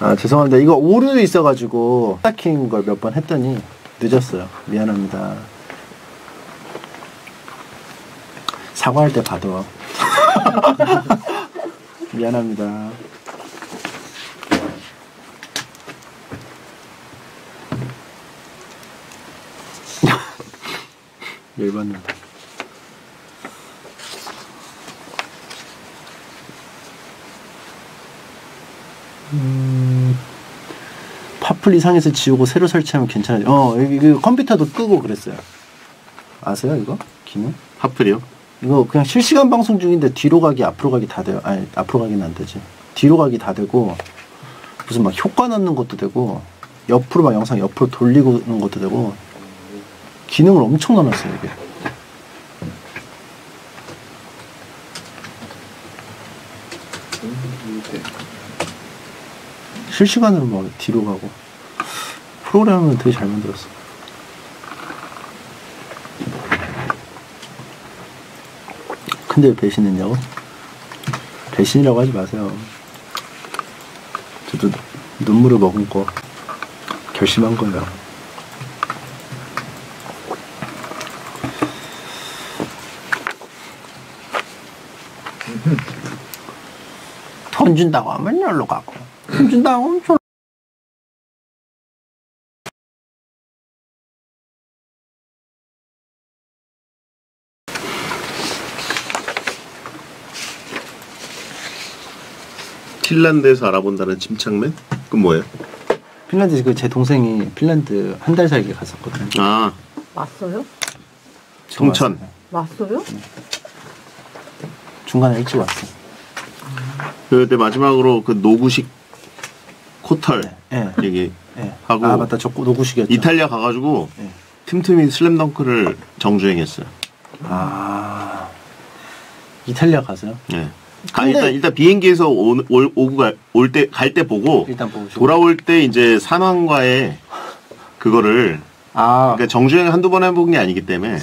아 죄송합니다. 이거 오류 있어가지고 스타킹 걸 몇 번 했더니 늦었어요. 미안합니다. 사과할 때 받아. 미안합니다. 열받는다. 음, 파플 이상해서 지우고 새로 설치하면 괜찮아요. 어, 이거 컴퓨터도 끄고 그랬어요. 아세요, 이거? 기능? 하플이요? 이거 그냥 실시간 방송 중인데 뒤로 가기, 앞으로 가기 다 돼요. 아니, 앞으로 가기는 안 되지. 뒤로 가기 다 되고, 무슨 막 효과 넣는 것도 되고, 옆으로 막 영상 옆으로 돌리는 것도 되고, 기능을 엄청 넣어놨어요, 이게. 실시간으로 막 뒤로 가고. 프로그램은 되게 잘 만들었어. 근데 왜 배신했냐고? 배신이라고 하지 마세요. 저도 눈물을 머금고 결심한 거예요. 돈 준다고 하면 열로 가고 돈 준다고 하면 핀란드에서 알아본다는 침착맨? 그건 뭐예요? 핀란드 그제 동생이 핀란드 한 달 살기 갔었거든요. 아 왔어요? 통천. 왔어요? 중간에 일찍 왔어. 그때 마지막으로 그 노구식 코털 예. 얘기 예. 하고 아 맞다 저 노구식이었죠. 이탈리아 가가지고 예. 틈틈이 슬램덩크를 정주행했어요. 아 이탈리아 가세요? 예. 가, 근데- 일단 일단 비행기에서 오, 올, 오고 올 때 갈때 보고 일단 보고 돌아올 때 이제 산왕과의 그거를 아 그러니까 정주행 한두 번 해본 게 아니기 때문에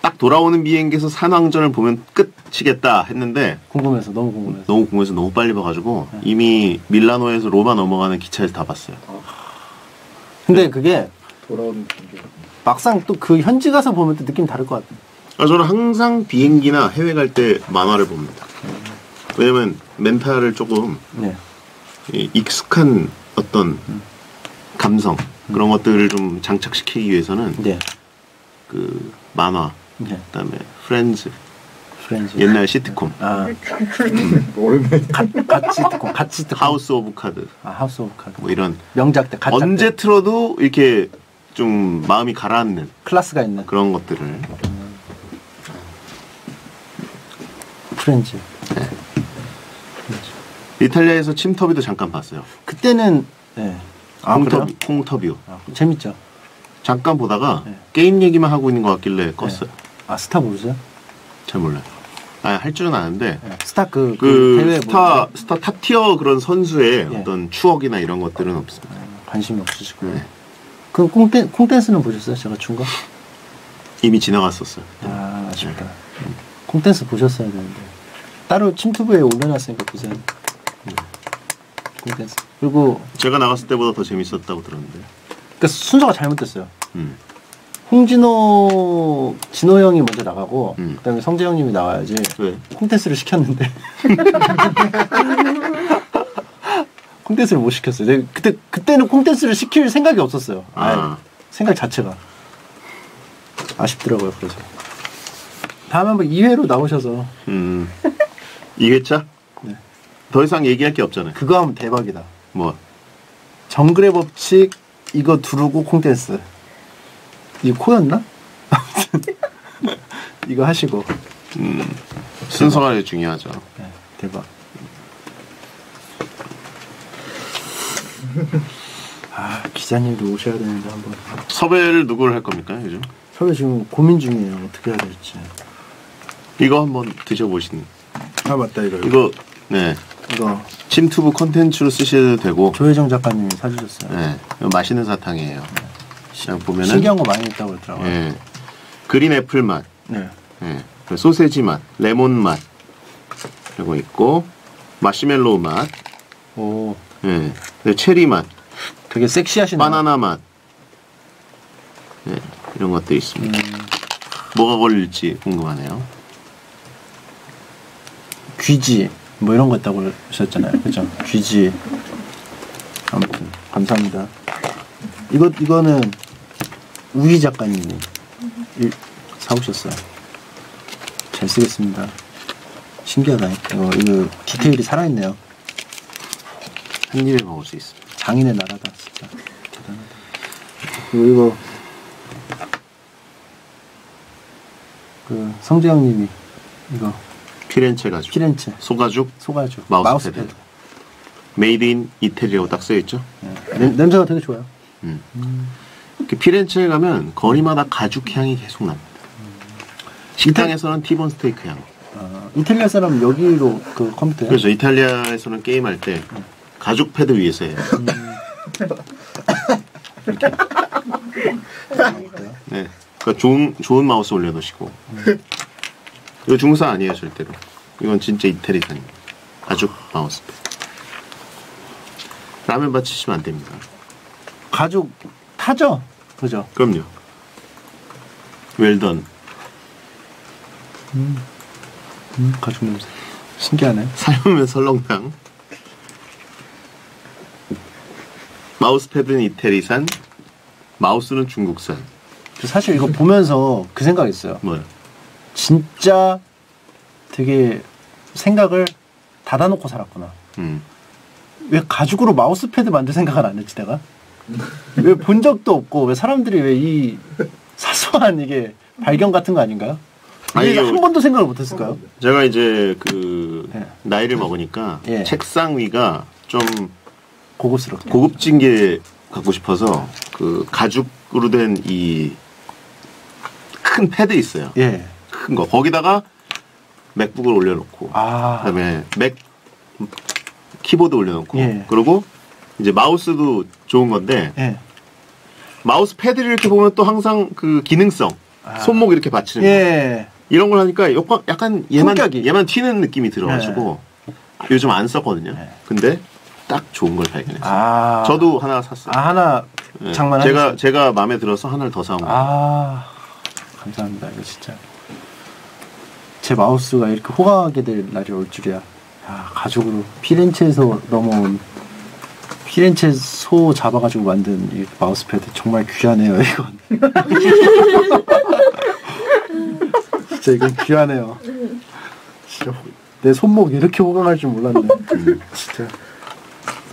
딱 돌아오는 비행기에서 산왕전을 보면 끝이겠다 했는데 궁금해서 너무 궁금해서. 너무 궁금해서 너무 빨리 봐가지고 네. 이미 밀라노에서 로마 넘어가는 기차에서 다 봤어요. 근데 그게 돌아오는. 막상 또 그 현지 가서 보면 또 느낌 다를 것 같아. 아, 저는 항상 비행기나 해외 갈 때 만화를 봅니다. 왜냐면 멘탈을 조금 네. 이 익숙한 어떤 감성 그런 것들을 좀 장착시키기 위해서는 네. 그 만화 네. 그다음에 프렌즈 프렌즈. 옛날 시트콤 아 오랜만에 같이 듣고 같이 듣고. 하우스 오브 카드 아 하우스 오브 카드. 뭐 이런 명작 때 가짜 언제 때 틀어도 이렇게 좀 마음이 가라앉는 클래스가 있는 그런 것들을 프렌즈. 이탈리아에서 침터뷰도 잠깐 봤어요. 그때는 네. 아? 콩터뷰, 콩터뷰요. 아, 재밌죠. 잠깐 보다가 네. 게임 얘기만 하고 있는 것 같길래 껐어요. 아 스타 모르세요? 잘 몰라요. 아, 할 줄은 아는데 네. 스타 그, 그, 그 대회 스타 뭐 스타 top tier 그런 선수의 예. 어떤 추억이나 이런 것들은 없습니다. 관심이 없으시고. 네. 그 콩댄 콩댄스는 보셨어요? 제가 준 거? 이미 지나갔었어요. 아 아쉽다. 콩댄스 보셨어야 되는데 따로 침투부에 올려놨으니까 보세요. 콩댄스. 그리고 제가 나갔을 때보다 더 재밌었다고 들었는데. 그 순서가 잘못됐어요. 음. 홍진호 진호 형이 먼저 나가고 음. 그다음에 성재 형님이 나와야지. 왜? 콩댄스를 시켰는데 콩댄스를 못 시켰어요. 내가 그때 그때는 콩댄스를 시킬 생각이 없었어요. 아예 아. 생각 자체가 아쉽더라고요. 그래서 다음에 한번 2회로 나오셔서 음. 2회차? 네. 더 이상 얘기할 게 없잖아요. 그거 하면 대박이다. 뭐 정글의 법칙 이거 두르고 콩댄스. 이 코였나? 아무튼 이거 하시고 음. 순서가 되게 중요하죠. 네, 대박. 아 기자님도 오셔야 되는데 한번. 섭외를 누구를 할 겁니까 요즘? 서로 지금 고민 중이에요. 어떻게 해야 될지. 이거 한번 드셔보신. 아 맞다 이거. 이거 네 이거 침투브 콘텐츠로 쓰셔도 되고. 조혜정 작가님이 사주셨어요. 네 이거 맛있는 사탕이에요. 그냥 보면은 신기한 거 많이 있다고 그러더라고요. 예. 그린 애플 맛, 네. 예. 그리고 소세지 맛, 레몬 맛 그리고 있고 마시멜로우 맛, 오 예. 네, 체리 맛, 되게 섹시하시네요. 바나나 맛. 예, 이런 것들이 있습니다. 뭐가 걸릴지 궁금하네요. 귀지 뭐 이런 거 있다고 하셨잖아요. 그죠? 귀지. 아무튼 감사합니다. 이거 이거는 우희 작가님이 일- 사오셨어요. 잘 쓰겠습니다. 신기하다. 이거 이거 디테일이 살아있네요. 한 입에 먹을 수 있습니다. 장인의 나라다 진짜 대단하다. 그리고 이거 그 성재형님이 이거 피렌체 가죽, 피렌체 소가죽, 소가죽 마우스 마우스패드. 패드. made in 이태리라고 딱 써있죠. 네. 냄- 냄새가 되게 좋아요. 이렇게 피렌체에 가면 거리마다 가죽 향이 계속 납니다. 식당에서는 티본 스테이크 향. 아, 이탈리아 사람 여기로 그 컴퓨터에 그래서 이탈리아에서는 게임할 때 가죽 패드 위에서 해요. 네. 그러니까 좋은, 좋은 마우스 올려놓으시고. 이거 중국산 아니에요, 절대로. 이건 진짜 이태리산입니다. 가죽 마우스 패드. 라면 받치시면 안 됩니다. 가죽 타죠, 그죠? 그럼요. 웰던. 음, 가죽 냄새 신기하네. 삶으면 설렁탕. 마우스패드는 이태리산, 마우스는 중국산. 사실 이거 보면서 그 생각했어요. 뭐요? 진짜 되게 생각을 닫아놓고 살았구나. 음. 왜 가죽으로 마우스패드 만들 생각을 안 했지 내가? 왜 본 적도 없고 왜 사람들이 왜 이 사소한 이게 발견 같은 거 아닌가요? 아니, 한 번도 생각을 못 했을까요? 제가 이제 그 예. 나이를 먹으니까 예. 책상 위가 좀 고급스럽게. 고급진 게 갖고 싶어서 그 가죽으로 된 이 큰 패드 있어요. 예. 큰 거. 거기다가 맥북을 올려놓고 아. 그다음에 맥 키보드 올려놓고 예. 그리고 이제 마우스도 좋은 건데 예. 마우스 패드를 이렇게 보면 또 항상 그 기능성 아. 손목 이렇게 받치는 거 예. 이런 걸 하니까 약간, 얘만 품격이. 얘만 튀는 느낌이 들어가지고 요즘 안 썼거든요. 네. 근데 딱 좋은 걸 발견했어요. 아. 저도 하나 샀어요. 아 하나 예. 장만 제가 제가 마음에 들어서 하나를 더 사온 거예요. 아 감사합니다 이거 진짜 제 마우스가 이렇게 호강하게 될 날이 올 줄이야. 야 가죽으로 피렌체에서 넘어온 피렌체 소 잡아가지고 만든 이 마우스 패드 정말 귀하네요 이건. 진짜 이건 귀하네요. 진짜 호- 내 손목 이렇게 호강할 줄 몰랐네. 진짜.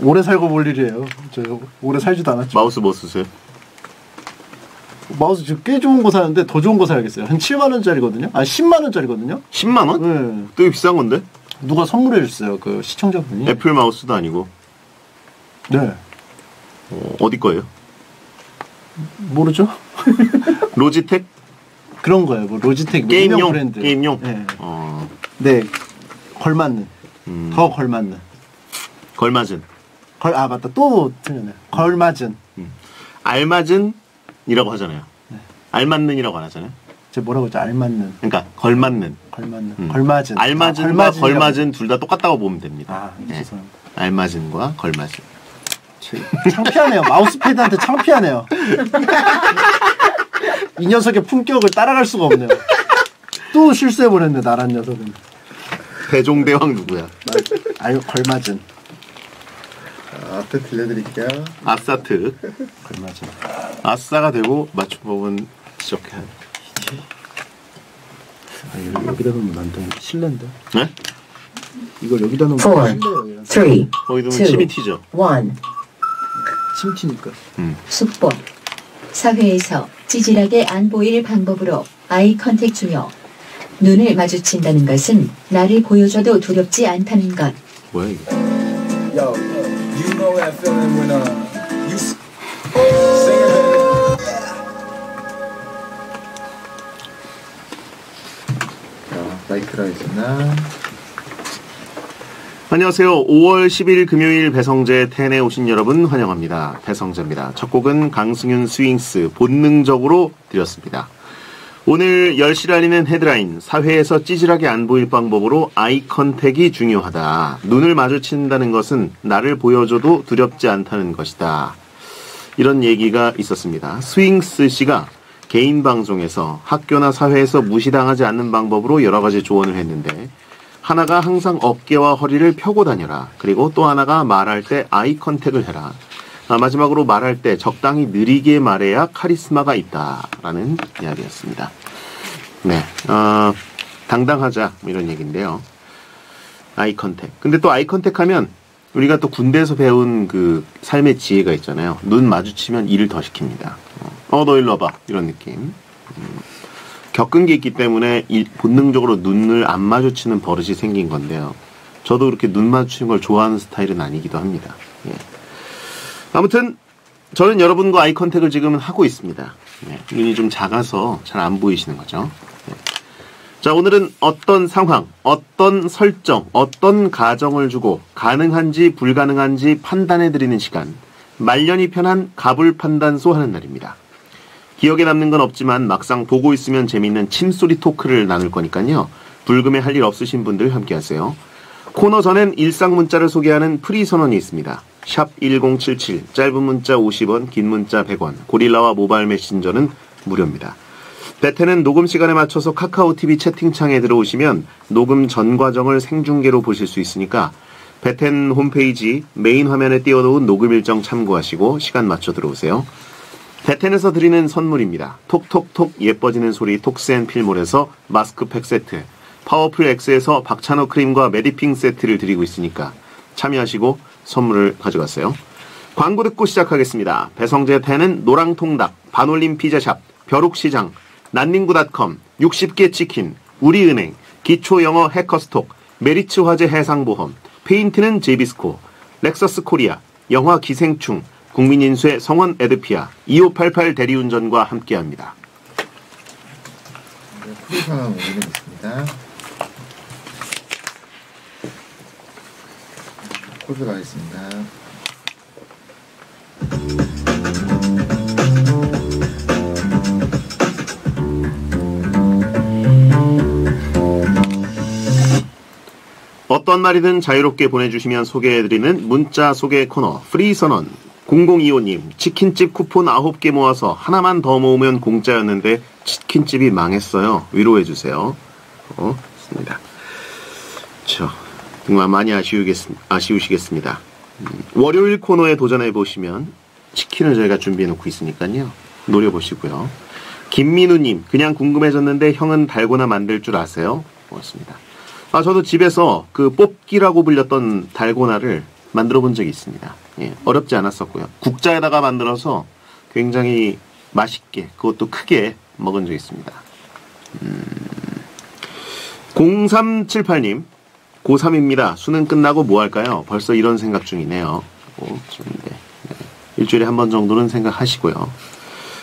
오래 살고 볼 일이에요. 저 오래 살지도 않았죠. 마우스 뭐 쓰세요? 마우스 지금 꽤 좋은 거 사는데 더 좋은 거 사야겠어요. 한 7만 원짜리거든요. 아 10만 원짜리거든요. 10만 원? 네. 되게 비싼 건데? 누가 선물해 줬어요. 그 시청자분이. 애플 마우스도 아니고 네. 어, 어디 거예요? 모르죠? 로지텍 그런 거예요. 뭐 로지텍 뭐 게임용 브랜드. 게임용. 네. 어, 네. 걸맞는. 음, 더 걸맞는. 걸맞은 걸 아 맞다. 또 틀렸네. 걸맞은. 알맞은 이라고 하잖아요. 네. 알맞는이라고 안 하잖아요. 제 뭐라고 했죠? 알맞는. 그러니까 걸맞는. 걸맞는. 음. 걸맞은. 알맞은과 아. 걸맞은 둘 다 똑같다고 보면 됩니다. 아, 네. 죄송합니다. 알맞은과 걸맞은. 창피하네요. 마우스패드한테 창피하네요. 이 녀석의 품격을 따라갈 수가 없네요. 또 실수해버렸네, 나란 녀석은. 대종대왕 누구야? 아유, 걸맞은. 아, 앞에 들려드릴게요. 아싸트. 걸맞은. 아싸가 되고 맞춤법은 지적해야 돼. 아, 이거 여기다 놓으면 안 돼. 실례인데. 네? 이걸 여기다 놓으면 실례예요. three, 거기 두면 two, 침이 튀죠. one. 침튀니까. 숙법. 사회에서 찌질하게 안 보일 방법으로 아이 컨택 중요. 눈을 마주친다는 것은 나를 보여줘도 두렵지 않다는 것. 뭐야 이게? Yo, you know that feeling when uh you s- sing it. 자, 마이크가 있었나? 안녕하세요. 5월 10일 금요일 배성재 텐에 오신 여러분 환영합니다. 배성재입니다. 첫 곡은 강승윤 스윙스 본능적으로 드렸습니다. 오늘 10시를 알리는 헤드라인 사회에서 찌질하게 안 보일 방법으로 eye contact이 중요하다. 눈을 마주친다는 것은 나를 보여줘도 두렵지 않다는 것이다. 이런 얘기가 있었습니다. 스윙스 씨가 개인 방송에서 학교나 사회에서 무시당하지 않는 방법으로 여러 가지 조언을 했는데 하나가 항상 어깨와 허리를 펴고 다녀라. 그리고 또 하나가 말할 때 eye contact을 해라. 아, 마지막으로 말할 때 적당히 느리게 말해야 카리스마가 있다라는 이야기였습니다. 네, 어, 당당하자 뭐 이런 얘기인데요. eye contact. 근데 또 eye contact 하면 우리가 또 군대에서 배운 그 삶의 지혜가 있잖아요. 눈 마주치면 일을 더 시킵니다. 어, 너 일로 와봐. 이런 느낌. 음, 겪은 게 있기 때문에 일- 본능적으로 눈을 안 마주치는 버릇이 생긴 건데요. 저도 그렇게 눈 마주치는 걸 좋아하는 스타일은 아니기도 합니다. 예. 아무튼 저는 여러분과 eye contact을 지금 하고 있습니다. 네, 눈이 좀 작아서 잘 안 보이시는 거죠. 네. 자, 오늘은 어떤 상황, 어떤 설정, 어떤 가정을 주고 가능한지 불가능한지 판단해 드리는 시간. 말년이 편한 가불 판단소 하는 날입니다. 기억에 남는 건 없지만 막상 보고 있으면 재밌는 침소리 토크를 나눌 거니까요. 불금에 할 일 없으신 분들 함께 하세요. 코너 전엔 일상 문자를 소개하는 프리 선언이 있습니다. 샵 1077, 짧은 문자 50원, 긴 문자 100원, 고릴라와 모바일 메신저는 무료입니다. 베텐은 녹음 시간에 맞춰서 카카오 TV 채팅창에 들어오시면 녹음 전 과정을 생중계로 보실 수 있으니까 베텐 홈페이지 메인 화면에 띄워놓은 녹음 일정 참고하시고 시간 맞춰 들어오세요. 베텐에서 드리는 선물입니다. 톡톡톡 예뻐지는 소리 톡스앤필몰에서 마스크팩 세트, 파워풀 X에서 박찬호 크림과 메디핑 세트를 드리고 있으니까 참여하시고 선물을 가져가세요. 광고 듣고 시작하겠습니다. 배성재 텐은 노랑통닭, 반올림 피자샵, 벼룩시장, 난닝구닷컴, 60개 치킨, 우리은행, 기초영어 해커스톡, 메리츠 화재 해상보험, 페인트는 제비스코, 렉서스 코리아, 영화 기생충, 국민인수의 성원 에드피아, 2588 대리운전과 함께합니다. 네. 코너 가겠습니다. 어떤 말이든 자유롭게 보내주시면 소개해드리는 문자 소개 코너 프리선언. 0025님 치킨집 쿠폰 9개 모아서 하나만 더 모으면 공짜였는데 치킨집이 망했어요. 위로해주세요. 어, 좋습니다. 저 정말 많이 아쉬우시겠습니다 음, 월요일 코너에 도전해 보시면 치킨을 저희가 준비해 놓고 있으니까요 노려보시고요 김민우님 그냥 궁금해졌는데 형은 달고나 만들 줄 아세요? 고맙습니다 아, 저도 집에서 그 뽑기라고 불렸던 달고나를 만들어 본 적이 있습니다. 예, 어렵지 않았었고요. 국자에다가 만들어서 굉장히 맛있게, 그것도 크게 먹은 적이 있습니다. 음, 0378님, 고3입니다. 수능 끝나고 뭐 할까요? 벌써 이런 생각 중이네요. 오, 좋은데. 네. 일주일에 한 번 정도는 생각하시고요.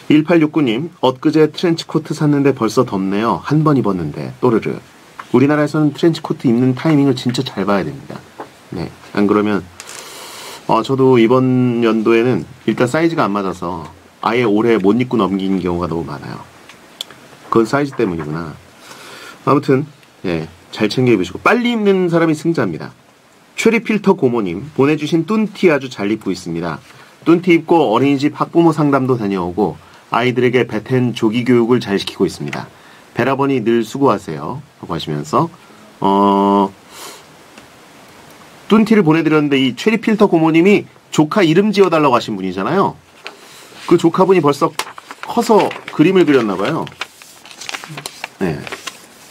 1869님, 엊그제 트렌치코트 샀는데 벌써 덥네요. 한 번 입었는데, 또르르. 우리나라에서는 트렌치코트 입는 타이밍을 진짜 잘 봐야 됩니다. 네. 안 그러면, 어, 저도 이번 연도에는 일단 사이즈가 안 맞아서 아예 올해 못 입고 넘긴 경우가 너무 많아요. 그건 사이즈 때문이구나. 아무튼, 예, 잘 챙겨 입으시고, 빨리 입는 사람이 승자입니다. 최리 필터 고모님, 보내주신 뚠티 아주 잘 입고 있습니다. 뚠티 입고 어린이집 학부모 상담도 다녀오고, 아이들에게 베텐 조기 교육을 잘 시키고 있습니다. 베라버니 늘 수고하세요. 하고 하시면서, 어, 뚠티를 보내드렸는데 이 최리 필터 고모님이 조카 이름 지어달라고 하신 분이잖아요. 그 조카분이 벌써 커서 그림을 그렸나봐요. 네.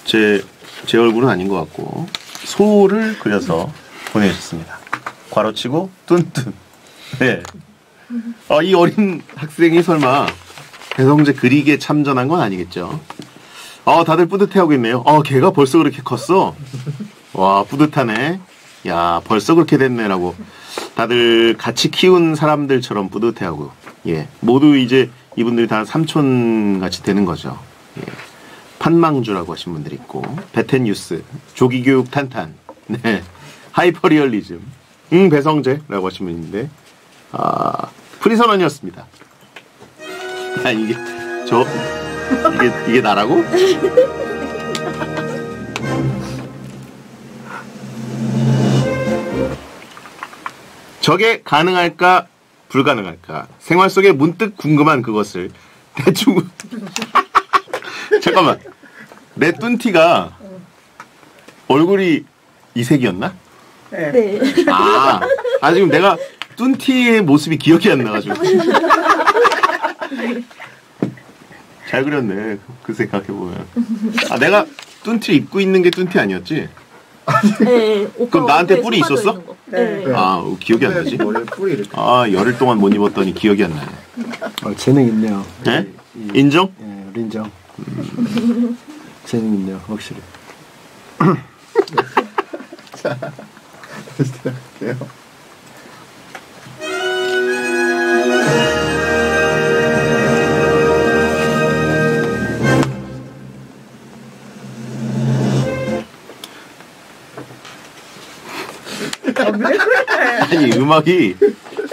제, 제 얼굴은 아닌 것 같고, 소를 그려서 보내주셨습니다. 괄호치고, 뚠뚠. 네. 어, 이 어린 학생이 설마 배성재 그리기에 참전한 건 아니겠죠? 어, 다들 뿌듯해하고 있네요. 어, 걔가 벌써 그렇게 컸어? 와, 뿌듯하네. 야, 벌써 그렇게 됐네라고. 다들 같이 키운 사람들처럼 뿌듯해하고. 예. 모두 이제 이분들이 다 삼촌 같이 되는 거죠. 예. 판망주라고 하신 분들이 있고, 베텐뉴스, 조기교육 탄탄, 네. 하이퍼리얼리즘, 응, 배성재라고 하신 분인데, 아, 프리선언이었습니다. 아, 이게, 저, 이게 이게 나라고? 저게 가능할까 불가능할까 생활 속에 문득 궁금한 그것을 대충 잠깐만 내 뚠티가 얼굴이 이색이었나? 네. 아, 아 지금 내가 뚠티의 모습이 기억이 안 나가지고. 잘 그렸네. 그 생각해 보면. 아 내가 뚠티 입고 있는 게 뚠티 아니었지? 네. 그럼 나한테 뿔이 있었어? 네. 네. 아 기억이 안 나지? 원래 뿔이 이렇게. 아 열흘 동안 못 입었더니 기억이 안 나네. 어, 재능 있네요. 네? 이- 인정? 예, 린정. 재능 있네요, 확실히. 시작할게요. 아니 음악이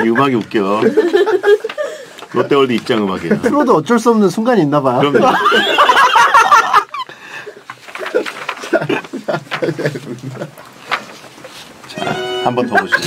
이 음악이 웃겨. 롯데월드 입장 음악이야. 프로도 어쩔 수 없는 순간이 있나 봐요. 그럼 자, 한 번 더 보시죠.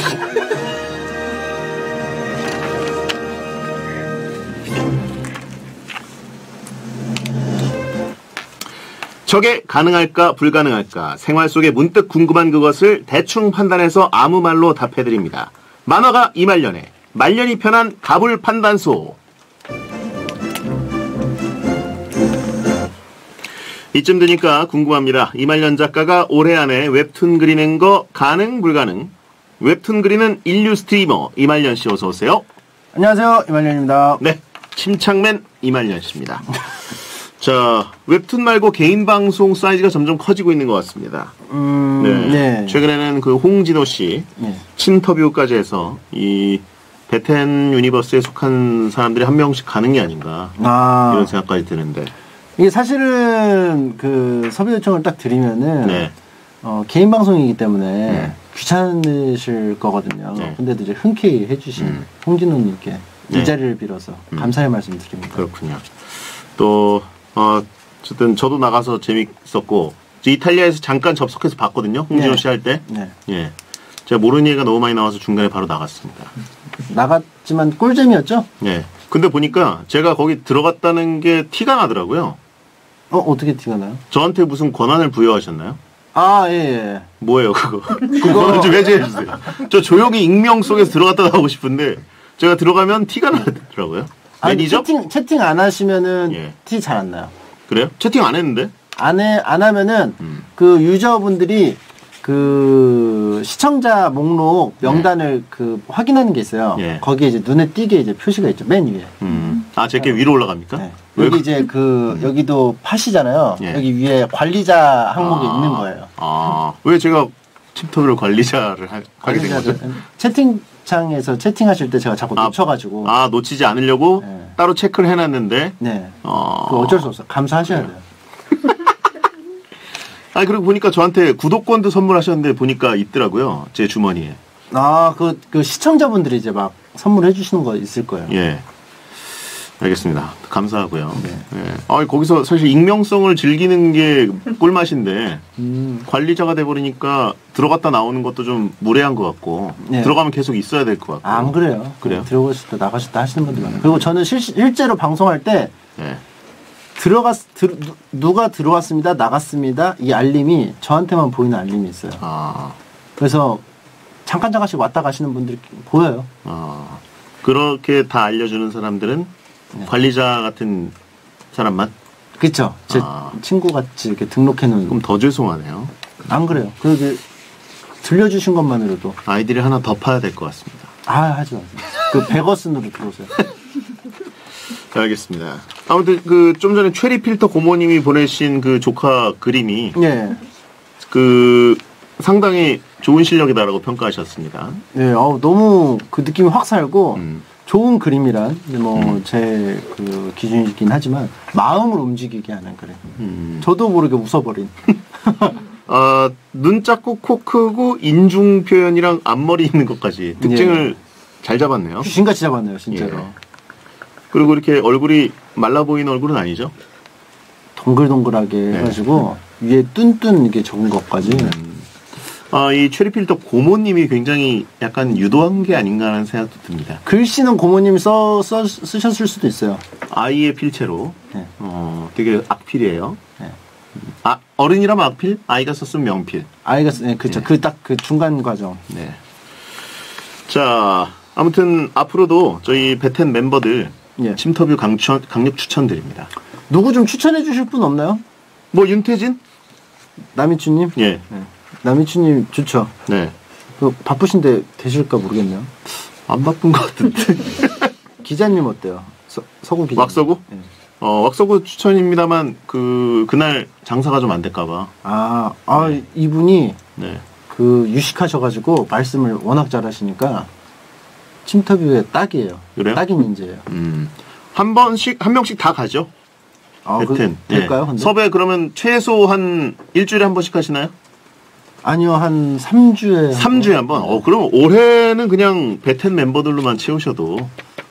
저게 가능할까 불가능할까 생활 속에 문득 궁금한 그것을 대충 판단해서 아무 말로 답해드립니다. 만화가 이말년에 말년이 편한 가불 판단소 이쯤 되니까 궁금합니다. 이말년 작가가 올해 안에 웹툰 그리는 거 가능 불가능? 웹툰 그리는 일류 스트리머 이말년 씨 어서 오세요. 안녕하세요, 이말년입니다. 네, 침착맨 이말년 씨입니다. 자, 웹툰 말고 개인 방송 사이즈가 점점 커지고 있는 것 같습니다. 음, 네. 네. 최근에는 그 홍진호 씨 네. 친터뷰까지 해서 이 베텐 유니버스에 속한 사람들이 한 명씩 가는 게 아닌가 아, 이런 생각까지 드는데. 이게 사실은 그 섭외 요청을 딱 드리면은 네. 어, 개인 방송이기 때문에 네. 귀찮으실 거거든요. 네. 근데도 이제 흔쾌히 해주신 음. 홍진호님께 네. 이 자리를 빌어서 음. 감사의 말씀 드립니다. 그렇군요. 또, 어, 어쨌든 저도 나가서 재밌었고, 저 이탈리아에서 잠깐 접속해서 봤거든요. 홍진호 네. 씨할 때. 네. 예. 제가 모르는 얘기가 너무 많이 나와서 중간에 바로 나갔습니다. 나갔지만 꿀잼이었죠? 예. 근데 보니까 제가 거기 들어갔다는 게 티가 나더라고요. 어, 어떻게 티가 나요? 저한테 무슨 권한을 부여하셨나요? 아, 예, 예. 뭐예요, 그거? 그거 좀 해제해 주세요. 저 조용히 익명 속에서 들어갔다 나오고 싶은데, 제가 들어가면 티가 나더라고요. 아니, 매니저? 채팅, 채팅 안 하시면은 예. 티 잘 안 나요. 그래요? 채팅 안 했는데? 안 해, 안 하면은 음. 그 유저분들이 그 시청자 목록 명단을 그 확인하는 게 있어요. 예. 거기에 이제 눈에 띄게 이제 표시가 있죠. 맨 위에. 음. 아, 제게 위로 올라갑니까? 네. 왜 여기 그- 이제 그 여기도 팟이잖아요. 예. 여기 위에 관리자 항목이 아, 있는 거예요. 아, 왜 제가 팁터뷰를 관리자를 하, 하게 된 거죠? 채팅창에서 채팅하실 때 제가 자꾸 아, 놓쳐가지고 아, 놓치지 않으려고 네. 따로 체크를 해놨는데, 네. 어. 그 어쩔 수 없어요. 감사하셔야 돼요. 아니, 그리고 보니까 저한테 구독권도 선물하셨는데 보니까 있더라고요. 제 주머니에. 아, 그, 그 시청자분들이 이제 막 선물해 주시는 거 있을 거예요. 예. 알겠습니다. 감사하고요. 네. 예. 아, 거기서 사실 익명성을 즐기는 게 꿀맛인데, 음, 관리자가 돼버리니까 들어갔다 나오는 것도 좀 무례한 것 같고, 네. 들어가면 계속 있어야 될 것 같고. 아, 안 그래요. 그래요? 들어가실 때 나가실 때 하시는 분들 많아요. 그리고 저는 실, 실제로 방송할 때 예. 들어갔, 들, 누- 누가 들어왔습니다, 나갔습니다, 이 알림이 저한테만 보이는 알림이 있어요. 아, 그래서 잠깐 잠깐씩 왔다 가시는 분들이 보여요. 아. 그렇게 다 알려주는 사람들은 네. 관리자 같은 사람만? 그쵸? 제 아. 친구 같이 이렇게 등록해 놓은. 그럼 더 죄송하네요. 안 그래요. 그게 들려주신 것만으로도. 아이디를 하나 더 파야 될 것 같습니다. 아, 하지 마세요. 그 베거슨으로 들어오세요. 네, 알겠습니다. 아무튼 그 좀 전에 체리 필터 고모님이 보내신 그 조카 그림이 예. 그 상당히 좋은 실력이다라고 평가하셨습니다. 예, 어우, 너무 그 느낌이 확 살고, 음. 좋은 그림이란, 뭐, 제그 기준이긴 하지만, 마음을 움직이게 하는 그림. 음. 저도 모르게 웃어버린. 아, 눈 작고 코 크고 인중 표현이랑 앞머리 있는 것까지 특징을 잘 잡았네요. 귀신같이 잡았네요, 진짜로. 예. 그리고 이렇게 얼굴이 말라 보이는 얼굴은 아니죠? 동글동글하게 네. 해가지고 위에 뚠뚠 이게 적은 것까지 아, 이 체리필터 고모님이 굉장히 약간 유도한 게 아닌가 하는 생각도 듭니다. 글씨는 고모님이 써, 써 쓰셨을 수도 있어요. 아이의 필체로 네. 어, 되게 악필이에요. 네. 아, 어른이라면 악필, 아이가 썼으면 명필. 아이가 쓰- 네, 그쵸 네. 그딱 그 중간 과정. 네. 자, 아무튼 앞으로도 저희 베텐 멤버들 예. 침터뷰 강추, 강력 추천드립니다. 누구 좀 추천해 주실 분 없나요? 뭐 윤태진? 남이춘님? 예. 네. 남이춘님 좋죠. 네. 그 바쁘신데 되실까 모르겠네요. 안 바쁜 것 같은데. 기자님 어때요? 서, 서구 기자. 왁서구? 네. 어, 왁서구 추천입니다만 그 그날 장사가 좀 안 될까 봐. 아, 아 이분이 네. 그 유식하셔가지고 말씀을 워낙 잘하시니까 침터뷰에 딱이에요. 그래요? 딱인 인재예요. 음. 한 번씩 한 명씩 다 가죠. 아, 그, 베텐. 될까요? 예. 근데? 섭외 그러면 최소 한 일주일에 한 번씩 하시나요? 아니요, 한 3주에. 3주에 한 번? 어, 그럼 올해는 그냥 베텐 멤버들로만 채우셔도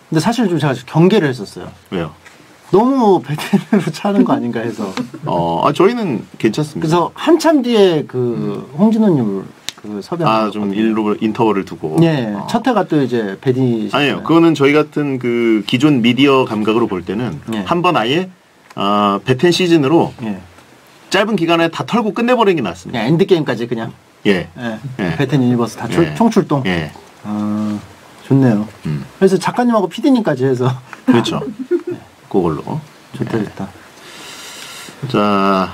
근데 사실 좀 제가 경계를 했었어요. 왜요? 너무 베텐으로 차는 거 아닌가 해서. 어, 아, 저희는 괜찮습니다. 그래서 한참 뒤에 그 홍진호님을 그 섭외. 아, 좀 일로 인터벌을 두고. 예, 어. 첫 해가 또 이제 베디. 아니에요. 그거는 저희 같은 그 기존 미디어 감각으로 볼 때는 예. 한번 아예 아, 베텐 시즌으로 예. 짧은 기간에 다 털고 끝내버리는 게 낫습니다. 그냥 엔드 게임까지 그냥. 예. 예. 예. 베텐 유니버스 다 출- 예. 총출동. 예. 아, 좋네요. 음. 그래서 작가님하고 PD님까지 해서 그렇죠. 그걸로. 좋다 좋다. 자,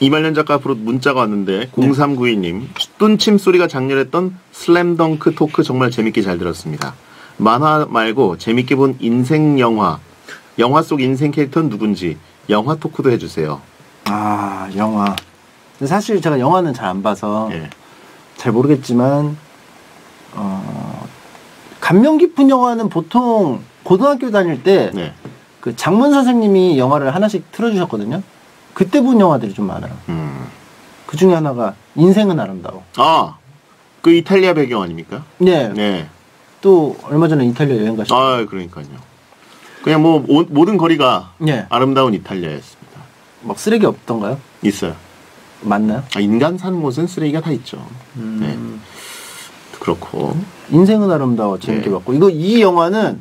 이말년 작가 앞으로 문자가 왔는데 0392님 뚠침 소리가 장렬했던 슬램덩크 토크 정말 재밌게 잘 들었습니다. 만화 말고 재밌게 본 인생 영화 영화 속 인생 캐릭터는 누군지 영화 토크도 해주세요. 아 영화. 사실 제가 영화는 잘 안 봐서 예. 잘 모르겠지만 어, 감명 깊은 영화는 보통 고등학교 다닐 때그 네. 장문 선생님이 영화를 하나씩 틀어주셨거든요. 그때 본 영화들이 좀 많아요. 음. 그 중에 하나가 인생은 아름다워. 아, 그 이탈리아 배경 아닙니까? 네. 네. 또 얼마 전에 이탈리아 여행 가셨죠. 아, 그러니까요. 그냥 뭐 모, 모든 거리가 네. 아름다운 이탈리아였습니다. 막 쓰레기 없던가요? 있어요. 맞나요? 아, 인간 사는 곳은 쓰레기가 다 있죠. 음. 네. 그렇고. 인생은 아름다워 재밌게 네. 봤고 이거 이 영화는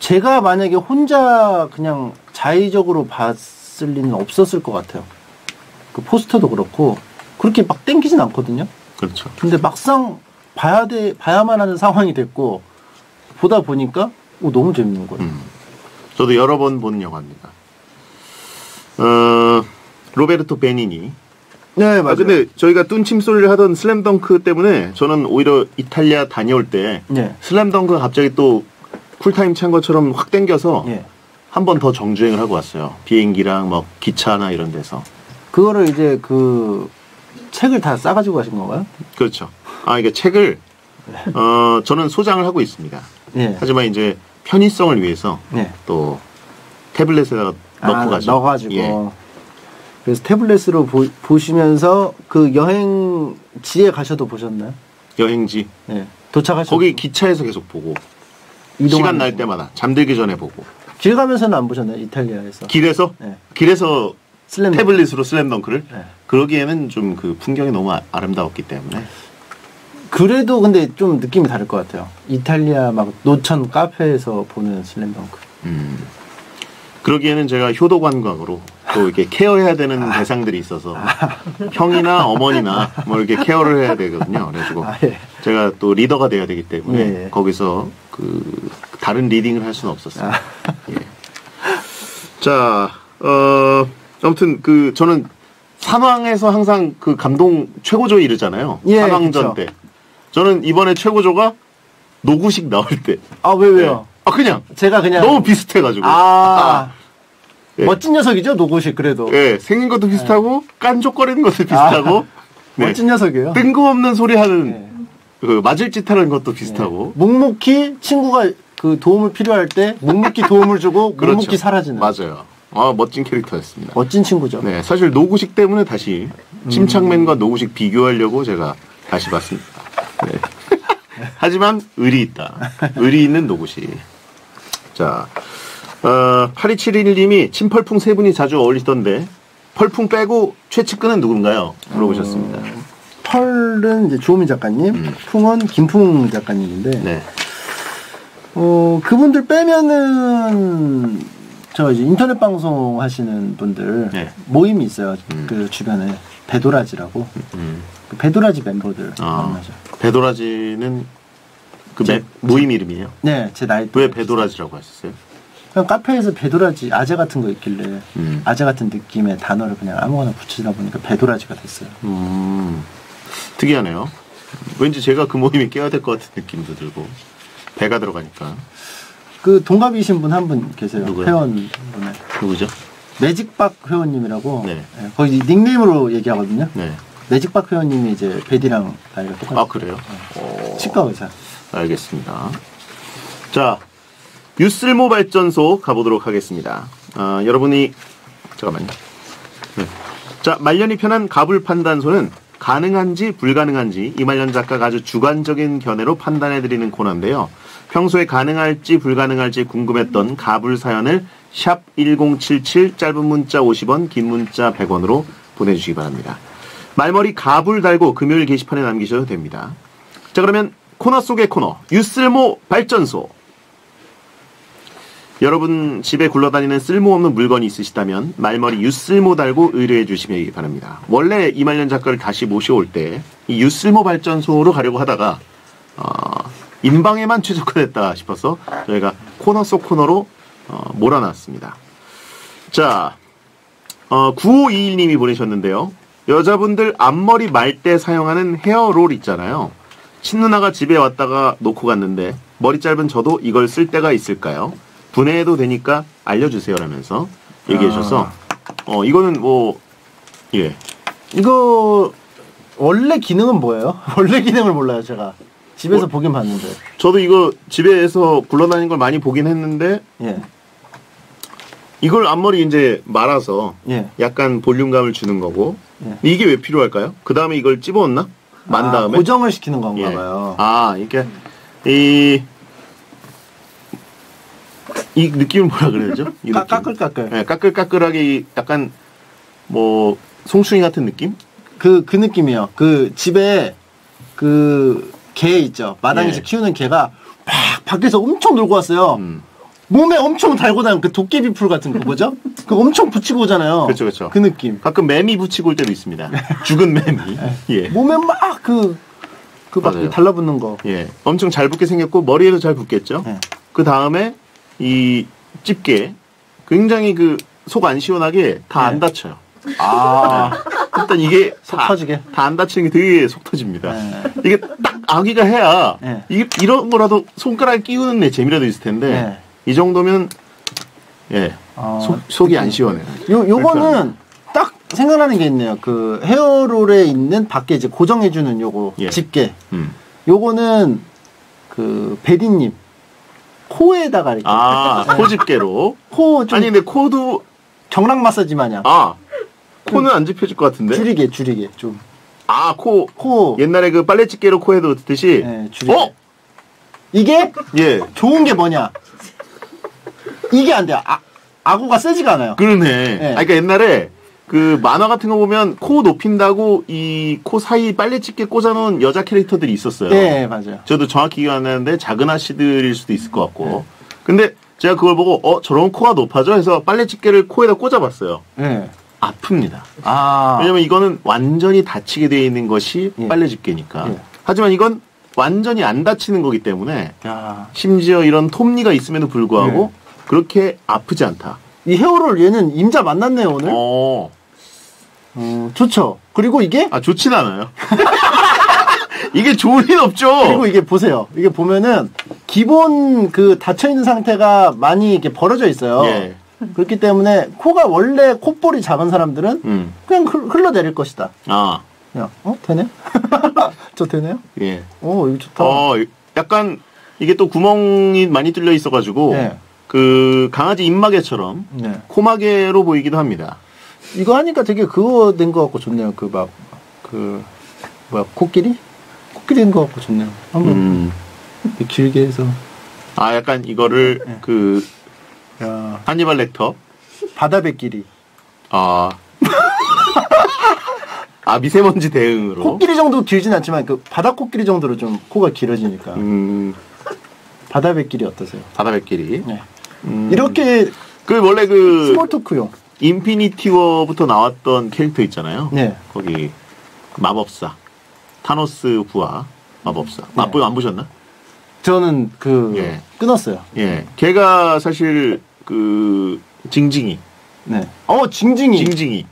제가 만약에 혼자 그냥 자의적으로 봤 을 리는 없었을 것 같아요. 그 포스터도 그렇고 그렇게 막 땡기진 않거든요. 그렇죠. 근데 막상 봐야 돼 봐야만 하는 상황이 됐고 보다 보니까 오, 너무 재밌는 거예요. 음. 저도 여러 번 본 영화입니다. 어, 로베르토 베니니. 네 아, 근데 저희가 뚠침 소리를 하던 슬램덩크 때문에 저는 오히려 이탈리아 다녀올 때 예. 슬램덩크가 갑자기 또 쿨타임 찬 것처럼 확 땡겨서 예. 한 번 더 정주행을 하고 왔어요. 비행기랑 뭐 기차나 이런 데서. 그거를 이제 그 책을 다 싸가지고 가신 건가요? 그렇죠. 아, 이게 책을, 어, 저는 소장을 하고 있습니다. 예. 하지만 이제 편의성을 위해서 예. 또 태블릿에다가 넣고 아, 가죠. 넣어가지고. 예. 그래서 태블릿으로 보, 시면서그 여행지에 가셔도 보셨나요? 여행지. 예. 도착하셔. 거기 기차에서 계속 보고 시간 날 때마다 잠들기 전에 보고 길 가면서는 안 보셨나요? 이탈리아에서. 길에서 네. 길에서 슬램 태블릿으로 슬램덩크를 네. 그러기에는 좀 그 풍경이 너무 아, 아름다웠기 때문에 그래도 근데 좀 느낌이 다를 것 같아요. 이탈리아 막 노천 카페에서 보는 슬램덩크. 음. 그러기에는 제가 효도 관광으로 또 이렇게 케어해야 되는 대상들이 있어서 형이나 어머니나 뭐 이렇게 케어를 해야 되거든요. 그래가지고 아, 예. 제가 또 리더가 돼야 되기 때문에 예, 예. 거기서 그 다른 리딩을 할 수는 없었어요. 아. 예. 자, 어, 아무튼 그 저는 산왕에서 항상 그 감동 최고조에 이르잖아요. 예, 산왕전 그쵸. 때. 저는 이번에 최고조가 노구식 나올 때. 아, 왜, 왜요? 아 그냥 제가 그냥. 너무 비슷해가지고. 아. 예. 멋진 녀석이죠, 노고식 그래도. 예, 생긴 것도 비슷하고 깐족거리는 것도 비슷하고 네. 멋진 녀석이에요. 뜬금없는 소리 하는 예. 그 맞을 짓 하는 것도 비슷하고. 묵묵히 친구가 그 도움을 필요할 때 묵묵히 도움을 주고 그렇죠. 묵묵히 사라지는. 맞아요. 아 멋진 캐릭터였습니다. 멋진 친구죠. 네, 사실 노구식 때문에 다시 음. 침착맨과 노구식 비교하려고 제가 다시 봤습니다. 네. 하지만 의리 있다. 의리 있는 노구식. 자, 어, 8271님이 친펄풍 세 분이 자주 어울리던데 펄풍 빼고 최측근은 누군가요? 물어보셨습니다. 펄은 이제 주호민 작가님, 풍은 김풍 작가님인데, 네. 어, 그분들 빼면은, 저 이제 인터넷 방송 하시는 분들 네. 모임이 있어요. 음. 그 주변에. 배도라지라고. 음. 그 배도라지 멤버들 아, 만나죠. 배도라지는 그 제- 맵- 모임 이름이에요? 네, 제 나이. 왜 배도라지라고 하셨어요? 그냥 카페에서 배도라지 아재 같은 거 있길래 음. 아재 같은 느낌의 단어를 그냥 아무거나 붙이다 보니까 배도라지가 됐어요. 음, 특이하네요. 왠지 제가 그 모임에 껴야 될 것 같은 느낌도 들고 배가 들어가니까 그 동갑이신 분 한 분 계세요. 누구요? 회원분에 누구죠? 매직박 회원님이라고 네. 예, 거의 닉네임으로 얘기하거든요. 네. 매직박 회원님이 이제 베디랑 나이가 똑같아요. 아 그래요? 어, 치과 의사. 알겠습니다. 자, 유쓸모 발전소 가보도록 하겠습니다. 아, 여러분이 잠깐만요. 네. 자, 말년이 편한 가불 판단소는 가능한지 불가능한지 이말년 작가가 아주 주관적인 견해로 판단해드리는 코너인데요. 평소에 가능할지 불가능할지 궁금했던 가불 사연을 샵 1077 짧은 문자 50원 긴 문자 100원으로 보내주시기 바랍니다. 말머리 가불 달고 금요일 게시판에 남기셔도 됩니다. 자 그러면 코너 속의 코너 유쓸모 발전소 여러분 집에 굴러다니는 쓸모없는 물건이 있으시다면 말머리 유쓸모 달고 의뢰해 주시기 바랍니다. 원래 이말년 작가를 다시 모셔올 때 이 유쓸모 발전소로 가려고 하다가 어, 인방에만 최적화됐다 싶어서 저희가 코너 속 코너로 어, 몰아놨습니다. 자, 어, 9521님이 보내셨는데요. 여자분들 앞머리 말 때 사용하는 헤어롤 있잖아요. 친누나가 집에 왔다가 놓고 갔는데 머리 짧은 저도 이걸 쓸 때가 있을까요? 분해해도 되니까 알려주세요라면서 얘기해 주셔서 어 이거는 뭐 예. 이거 원래 기능은 뭐예요? 원래 기능을 몰라요, 제가. 집에서 뭐- 보긴 봤는데. 저도 이거 집에서 굴러다니는 걸 많이 보긴 했는데 예. 이걸 앞머리 이제 말아서 예. 약간 볼륨감을 주는 거고 예. 이게 왜 필요할까요? 그 다음에 이걸 찝어왔나? 만 아, 다음에 고정을 시키는 건가 예. 봐요. 아 이게 이, 이 느낌을 뭐라 그래야죠? 이 까, 느낌. 까끌까끌. 예, 까끌까끌하게 이 약간 뭐 송충이 같은 느낌? 그, 그 느낌이요. 그 집에 그 개 있죠. 마당에서 예. 키우는 개가 막 밖에서 엄청 놀고 왔어요. 음. 몸에 엄청 달고 다니는 그 도깨비 풀 같은 거 뭐죠? 그 엄청 붙이고 오잖아요. 그쵸, 그쵸. 그 느낌. 가끔 매미 붙이고 올 때도 있습니다. 죽은 매미. 예. 몸에 막 그, 그 막. 달라붙는 거. 예. 엄청 잘 붙게 생겼고 머리에도 잘 붙겠죠. 예. 그 다음에 이 집게 굉장히 그 속 안 시원하게 다안 네. 다쳐요. 아, 일단 이게 속 다- 터지게. 다 안 다치는 게 되게 속 터집니다. 네. 이게 딱 아기가 해야 네. 이게 이런 거라도 손가락에 끼우는 내 재미라도 있을 텐데 네. 이 정도면 예 어, 속, 속이 안 시원해요. 요, 요거는 딱 생각나는 게 있네요. 그 헤어롤에 있는 밖에 이제 고정해주는 요거 예. 집게. 음. 요거는 그 베디님 코에다가 이렇게 아 코집게로 코 좀 아니 근데 코도 경락 마사지 마냥 아 코는 안 집혀질 것 같은데 줄이게 줄이게 좀 아코 코 옛날에 그 빨래 집게로 코에 넣듯이 예, 줄이게. 어? 이게 예 좋은 게 뭐냐? 이게 안 돼요. 아, 아구가 세지가 않아요. 그러네. 예. 아 그러니까 옛날에 그 만화 같은 거 보면 코 높인다고 이 코 사이 빨래집게 꽂아놓은 여자 캐릭터들이 있었어요. 네, 맞아요. 저도 정확히 기억 안 나는데 작은 아씨들일 수도 있을 것 같고. 네. 근데 제가 그걸 보고 어 저런 코가 높아져 해서 빨래집게를 코에다 꽂아봤어요. 네. 아픕니다. 아, 왜냐면 이거는 완전히 닫히게 되어 있는 것이 예. 빨래집게니까. 예. 하지만 이건 완전히 안 닫히는 거기 때문에 야, 심지어 이런 톱니가 있음에도 불구하고 그렇게 아프지 않다. 이 헤어롤 얘는 임자 만났네요 오늘. 어. 어, 좋죠. 그리고 이게 아 좋진 않아요. 이게 좋을 일 없죠. 그리고 이게 보세요. 이게 보면은 기본 그 닫혀 있는 상태가 많이 이렇게 벌어져 있어요. 예. 그렇기 때문에 코가 원래 콧볼이 작은 사람들은 음. 그냥 흘- 흘러내릴 것이다. 아, 그냥 어 되네? 저 되네요? 예. 오 이거 좋다. 어, 약간 이게 또 구멍이 많이 뚫려 있어가지고 네. 그 강아지 입마개처럼 네. 코마개로 보이기도 합니다. 이거 하니까 되게 그거 된 것 같고 좋네요. 그막그 뭐야 코끼리? 코끼리 된 것 같고 좋네요. 한번 음. 길게 해서 아, 약간 이거를 네. 그 야, 한니발 렉터. 바다배끼리. 아. 아, 미세먼지 대응으로. 코끼리 정도 길진 않지만 그 바다 코끼리 정도로 좀 코가 길어지니까 음, 바다배끼리 어떠세요? 바다백끼리. 네. 음. 이렇게 그 원래 그 small talk용. 인피니티 워부터 나왔던 캐릭터 있잖아요. 네. 거기 마법사. 타노스 부하 마법사. 아, 네. 안 보셨나? 저는 그 예. 끊었어요. 예. 걔가 사실 그 징징이. 네. 어 징징이, 징징이.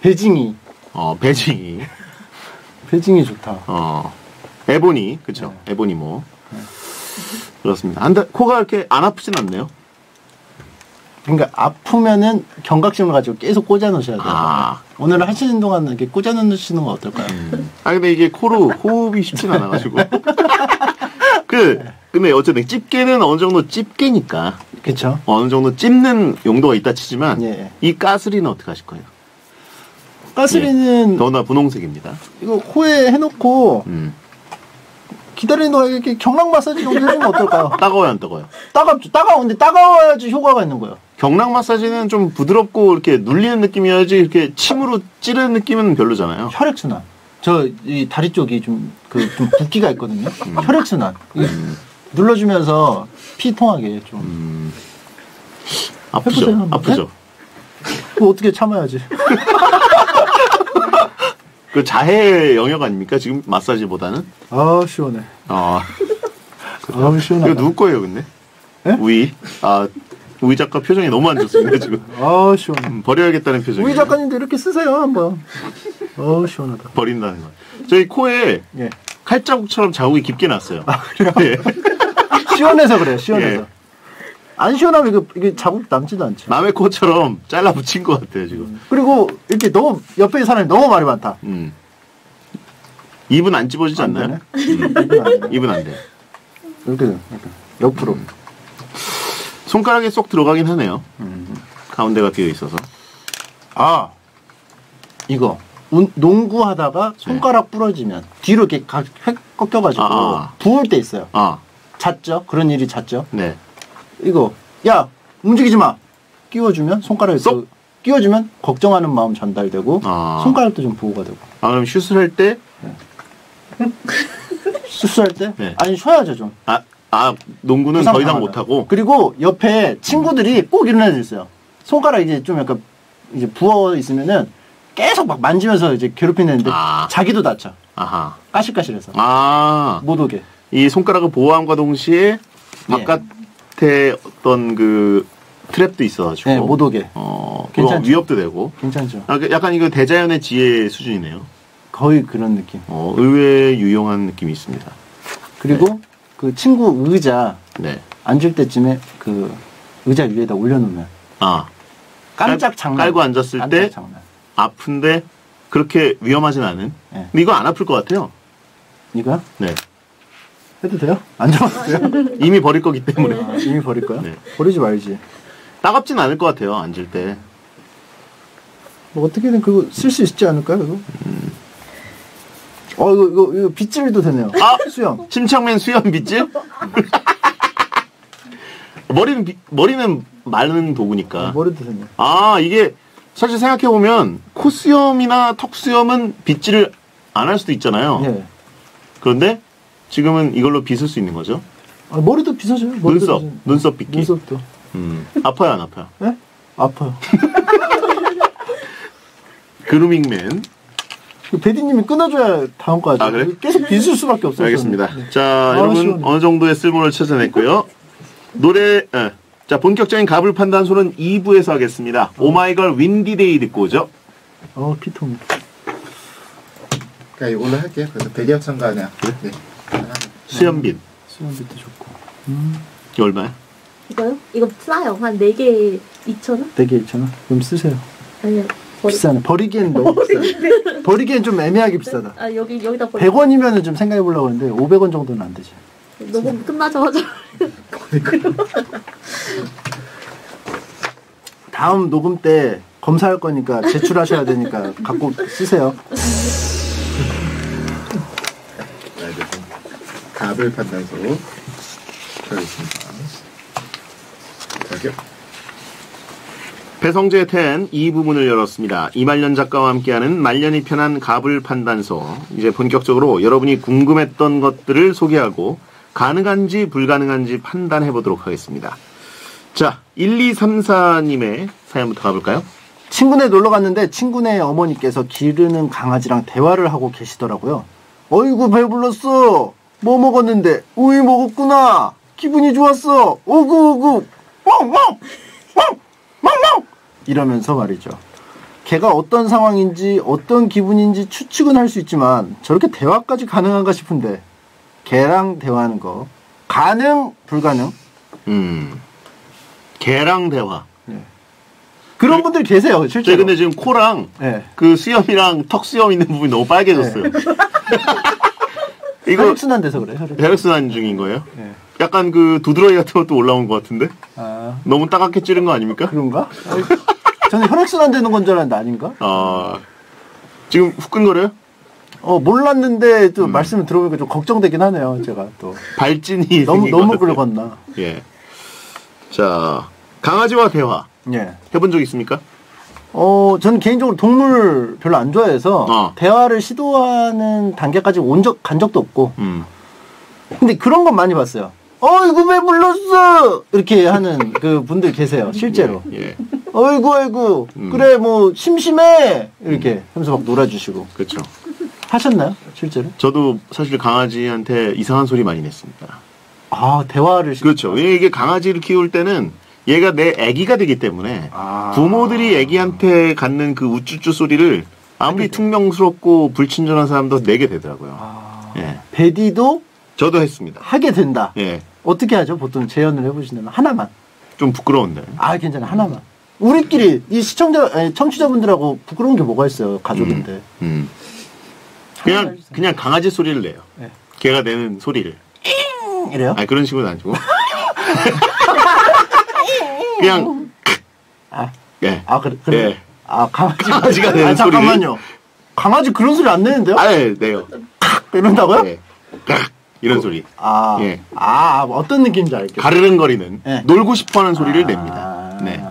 배징이, 어, 배징이. 배징이 좋다. 어. 에보니. 그쵸. 네. 에보니 뭐. 그렇습니다. 안, 다- 코가 이렇게 안 아프진 않네요. 그러니까 아프면은 경각심을 가지고 계속 꽂아 놓으셔야 돼요. 아. 오늘 하시는 동안 이렇게 꽂아 놓으시는 건 어떨까요? 아 근데 이게 코로 호흡이 쉽진 않아 가지고 그 근데 어쨌든 집게는 어느 정도 집게니까 그렇죠. 어느 정도 찝는 용도가 있다 치지만 예. 이 까스리는 어떻게 하실 거예요? 가스리는 더나 분홍색입니다. 이거 코에 해놓고 음. 기다리는 동안 이렇게 경락 마사지 정도 해주면 어떨까요? 따가워요 안 따가워요? 따갑죠. 따가운데 따가워야지 효과가 있는 거예요. 경락 마사지는 좀 부드럽고 이렇게 눌리는 느낌이어야지 이렇게 침으로 찌르는 느낌은 별로잖아요. 혈액순환. 저 이 다리 쪽이 좀 그 좀 붓기가 있거든요. 혈액순환. 이거 눌러주면서 피 통하게 좀. 음. 아프죠? 해보세요. 아프죠? 그거 어떻게 참아야지. 그 자해 영역 아닙니까? 지금 마사지보다는? 아 시원해. 아. 아 시원하다. 이거 누구 거예요, 근데? 예? 우이. 아, 우이 작가 표정이 너무 안 좋습니다, 지금. 아 시원해. 음, 버려야겠다는 표정이. 우리 작가님도 이렇게 쓰세요 한번. 어 시원하다. 버린다는 거. 저희 코에 예. 칼자국처럼 자국이 깊게 났어요. 아 그래요? 예. 시원해서 그래요. 시원해서. 예. 안 시원하면 이거 이게 자국 남지도 않죠. 남의 코처럼 잘라 붙인 것 같아요, 지금. 그리고 이렇게 너무 옆에 있는 사람이 너무 말이 많다. 음. 입은 안 찝어지지 안 않나요? 되네. 이건 안. 입은 안 돼. 이렇게 이렇게 옆으로. 손가락에 쏙 들어가긴 하네요. 음. 가운데가 비어 있어서. 아 이거 운- 농구하다가 손가락 부러지면 뒤로 이렇게 가- 획 꺾여가지고 아. 부을 때 있어요. 아, 잦죠? 그런 일이 잦죠? 네. 이거 야 움직이지 마. 끼워주면 손가락에 쏙! 또 끼워주면 걱정하는 마음 전달되고 아. 손가락도 좀 보호가 되고 아, 그럼 슛을 할 때, 수술할 때 네. 아니 쉬어야죠 좀. 아, 아, 농구는 더 이상 못하고. 그리고 옆에 친구들이 꼭 이런 애들 있어요. 손가락 이제 좀 약간 이제 부어 있으면은 계속 막 만지면서 이제 괴롭히는 애인데 아. 자기도 다쳐. 아하. 까실까실해서 아, 못 오게. 이 손가락을 보호함과 동시에 바깥에 어떤 그 트랩도 있어가지고. 네, 못 오게. 어, 괜찮죠. 위협도 되고. 괜찮죠. 아, 그 약간 이거 대자연의 지혜 수준이네요. 거의 그런 느낌. 어, 의외의 유용한 느낌이 있습니다. 그리고 그 친구 의자 네. 앉을 때쯤에 그 의자 위에다 올려놓으면 아, 깜짝 깔- 장난. 깔고 앉았을 깜짝 때 장난. 아픈데 그렇게 위험하진 않은. 네. 근데 이거 안 아플 것 같아요. 이거 네. 해도 돼요? 안 잡았어요? 이미 버릴 거기 때문에. 아, 이미 버릴 거야? 네. 버리지 말지. 따갑진 않을 것 같아요, 앉을 때. 뭐 어떻게든 그거 쓸 수 있지 않을까요? 이거? 어 이거 이거 이거 빗질도 되네요. 아! 수영. 침착맨 수염 빗질? 머리는, 비- 머리는 마른 도구니까. 머리도 되네. 아, 이게 사실 생각해 보면 코 수염이나 턱 수염은 빗질을 안 할 수도 있잖아요. 예. 그런데 지금은 이걸로 빗을 수 있는 거죠. 아, 머리도 빗어져요. 머리도 눈썹, 빗어져요. 눈썹 빗기. 눈썹도. 음, 아파요, 안 아파요? 예? 아파요. 그루밍맨. 그 베디님이 끊어줘야 다음 거 하죠. 아, 그래? 계속 빗을 수밖에 없어요. 알겠습니다. 네. 자, 아, 여러분 시원해. 어느 정도의 쓸모를 찾아냈고요. 노래, 예. 자 본격적인 가불 판단소는 2부에서 하겠습니다. 오마이걸 윈디데이 듣고 오죠. 어 피통. 그러니까 이걸로 할게요. 그래서 배경 참가냐. 네. 하나. 수염빗. 수영비도 좋고. 이게 얼마야? 이거요? 이거 싸요. 한 4개 2,000원? 되게 있잖아. 그럼 쓰세요. 아니요. 비싸네. 버리기엔 너무 비싸. 버리기엔 좀 애매하게 비싸다. 아, 여기, 여기다 버리 100원이면은 좀 생각해 보려고 했는데 500원 정도는 안 되지. 너무 끝나자마자. 다음 녹음 때 검사할 거니까 제출하셔야 되니까 갖고 쓰세요. 답을 판단서 하겠습니다. 갈게요. 배성재 텐 이 부분을 열었습니다. 이말년 작가와 함께하는 말년이 편한 가불 판단소. 이제 본격적으로 여러분이 궁금했던 것들을 소개하고 가능한지 불가능한지 판단해 보도록 하겠습니다. 자, 1234님의 사연부터 가볼까요? 친구네 놀러 갔는데 친구네 어머니께서 기르는 강아지랑 대화를 하고 계시더라고요. 어이구 배불렀어. 뭐 먹었는데 우유 먹었구나. 기분이 좋았어. 오구 오구 왕왕 왕 왕왕 이러면서 말이죠. 걔가 어떤 상황인지 어떤 기분인지 추측은 할 수 있지만 저렇게 대화까지 가능한가 싶은데 걔랑 대화하는 거 가능 불가능 음. 개랑 대화. 그런 분들 계세요 저 실제로. 근데 지금 코랑 예. 그 수염이랑 턱 수염 있는 부분이 너무 빨개졌어요. 이거 혈액순환 돼서 그래. 혈액. 혈액순환 중인 거예요? 예. 약간 그 두드러기 같은 것도 올라온 것 같은데? 아 너무 따갑게 찌른 거 아닙니까? 그런가? 저는 혈액순 환 되는 건 줄 알았는데 아닌가? 아, 지금 후끈거려요? 어 몰랐는데 음. 또 말씀을 들어보니까 좀 걱정되긴 하네요. 제가 또 발진이 너무 너무. 긁었나? 예. 자, 강아지와 대화 예. 해본 적 있습니까? 어 저는 개인적으로 동물 별로 안 좋아해서 어. 대화를 시도하는 단계까지 온 적 간 적도 없고. 음. 근데 그런 건 많이 봤어요. 어이구 왜 불렀어? 이렇게 하는 그 분들 계세요. 실제로. 예, 어이구 어이구 음. 그래 뭐 심심해 이렇게 하면서 막 놀아주시고 그렇죠. 하셨나요? 실제로? 저도 사실 강아지한테 이상한 소리 많이 냈습니다. 아 대화를 시- 그렇죠. 왜냐면 이게 강아지를 키울 때는 얘가 내 아기가 되기 때문에 아. 부모들이 아기한테 갖는 그 우쭈쭈 소리를 아무리 퉁명스럽고 불친절한 사람도 내게 되더라고요. 아, 예. 베디도 저도 했습니다. 하게 된다. 예. 어떻게 하죠? 보통 재연을 해보시면 하나만. 좀 부끄러운데. 아 괜찮아 하나만. 우리끼리 이 시청자 아니, 청취자분들하고 부끄러운 게 뭐가 있어요? 가족인데. 음. 그냥 해주세요. 그냥 강아지 소리를 내요. 네. 걔가 내는 소리를. 이래요? 아니 그런 식으로 아니고. 그냥 아, 예. 아 그래 그래. 예. 아 강아지 강아지가 내는 아, 잠깐만요. 강아지 그런 소리 안 내는데요? 아예 내요. 이런다고요? 예. 깍! 이런 소리. 아, 예. 아 어떤 느낌인지 알겠어요. 가르릉거리는 예. 놀고 싶어하는 소리를 아. 냅니다. 네.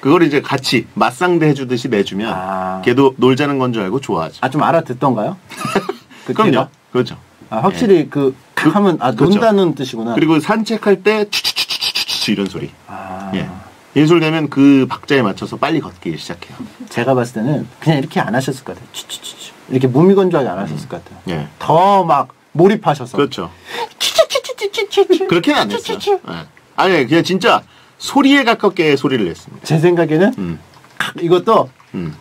그걸 이제 같이 맞상대 해주듯이 내주면 아. 걔도 놀자는 건 줄 알고 좋아하죠. 아 좀 알아듣던가요? 그 그럼요. 그렇죠. 아, 확실히 그, 그 하면 아 그렇죠. 논다는 뜻이구나. 그리고 산책할 때 추추추추추추 이런 소리. 아, 예. 인솔 되면 그 박자에 맞춰서 빨리 걷기 시작해요. 제가 봤을 때는 그냥 이렇게 안 하셨을 것 같아요. 추추추추. 이렇게 무미건조하게 안 하셨을 것 같아요. 예. 더 막 몰입하셔서. 그렇죠. 추추추추추추추. 그렇게는 안 했어요. 추추추. 예. 아니, 그냥 진짜 소리에 가깝게 소리를 냈습니다. 제 생각에는 음. 이것도 음.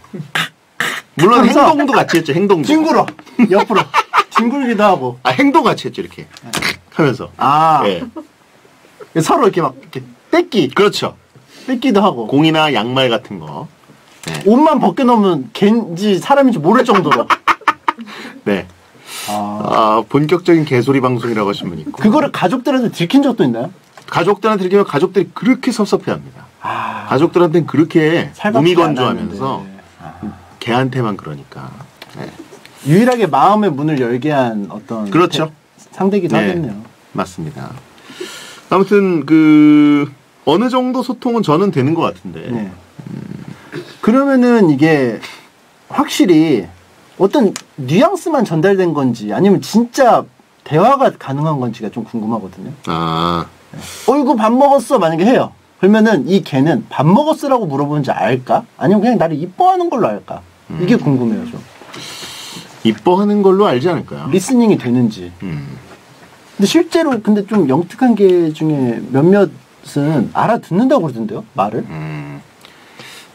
물론 행동도 같이 했죠. 행동도. 뒹굴어. 옆으로. 뒹굴기도 하고. 아, 행동 같이 했죠. 이렇게. 하면서. 아. 예. 서로 이렇게 막 이렇게 뺏기. 그렇죠. 뺏기도 하고. 공이나 양말 같은 거. 옷만 벗겨놓으면 걘지 사람인지 모를 정도로. 네. 아. 아, 본격적인 개소리 방송이라고 하신 분 있고. 그거를 가족들한테 들킨 적도 있나요? 가족들한테 들키면 가족들이 그렇게 섭섭해 합니다. 아. 가족들한테는 그렇게 무미건조하면서 않았는데. 아. 걔한테만 그러니까. 네. 유일하게 마음의 문을 열게 한 어떤 그렇죠. 태- 상대기도 네. 하겠네요. 맞습니다. 아무튼 그 어느 정도 소통은 저는 되는 것 같은데. 네. 그러면은 이게 확실히 어떤 뉘앙스만 전달된 건지 아니면 진짜 대화가 가능한 건지가 좀 궁금하거든요. 아, 어이구 밥 먹었어 만약에 해요. 그러면은 이 개는 밥 먹었어라고 물어보는지 알까? 아니면 그냥 나를 이뻐하는 걸로 알까? 이게 음. 궁금해요 좀. 이뻐하는 걸로 알지 않을까요? 리스닝이 되는지. 음. 근데 실제로 근데 좀 영특한 개 중에 몇몇은 알아듣는다고 그러던데요 말을. 음.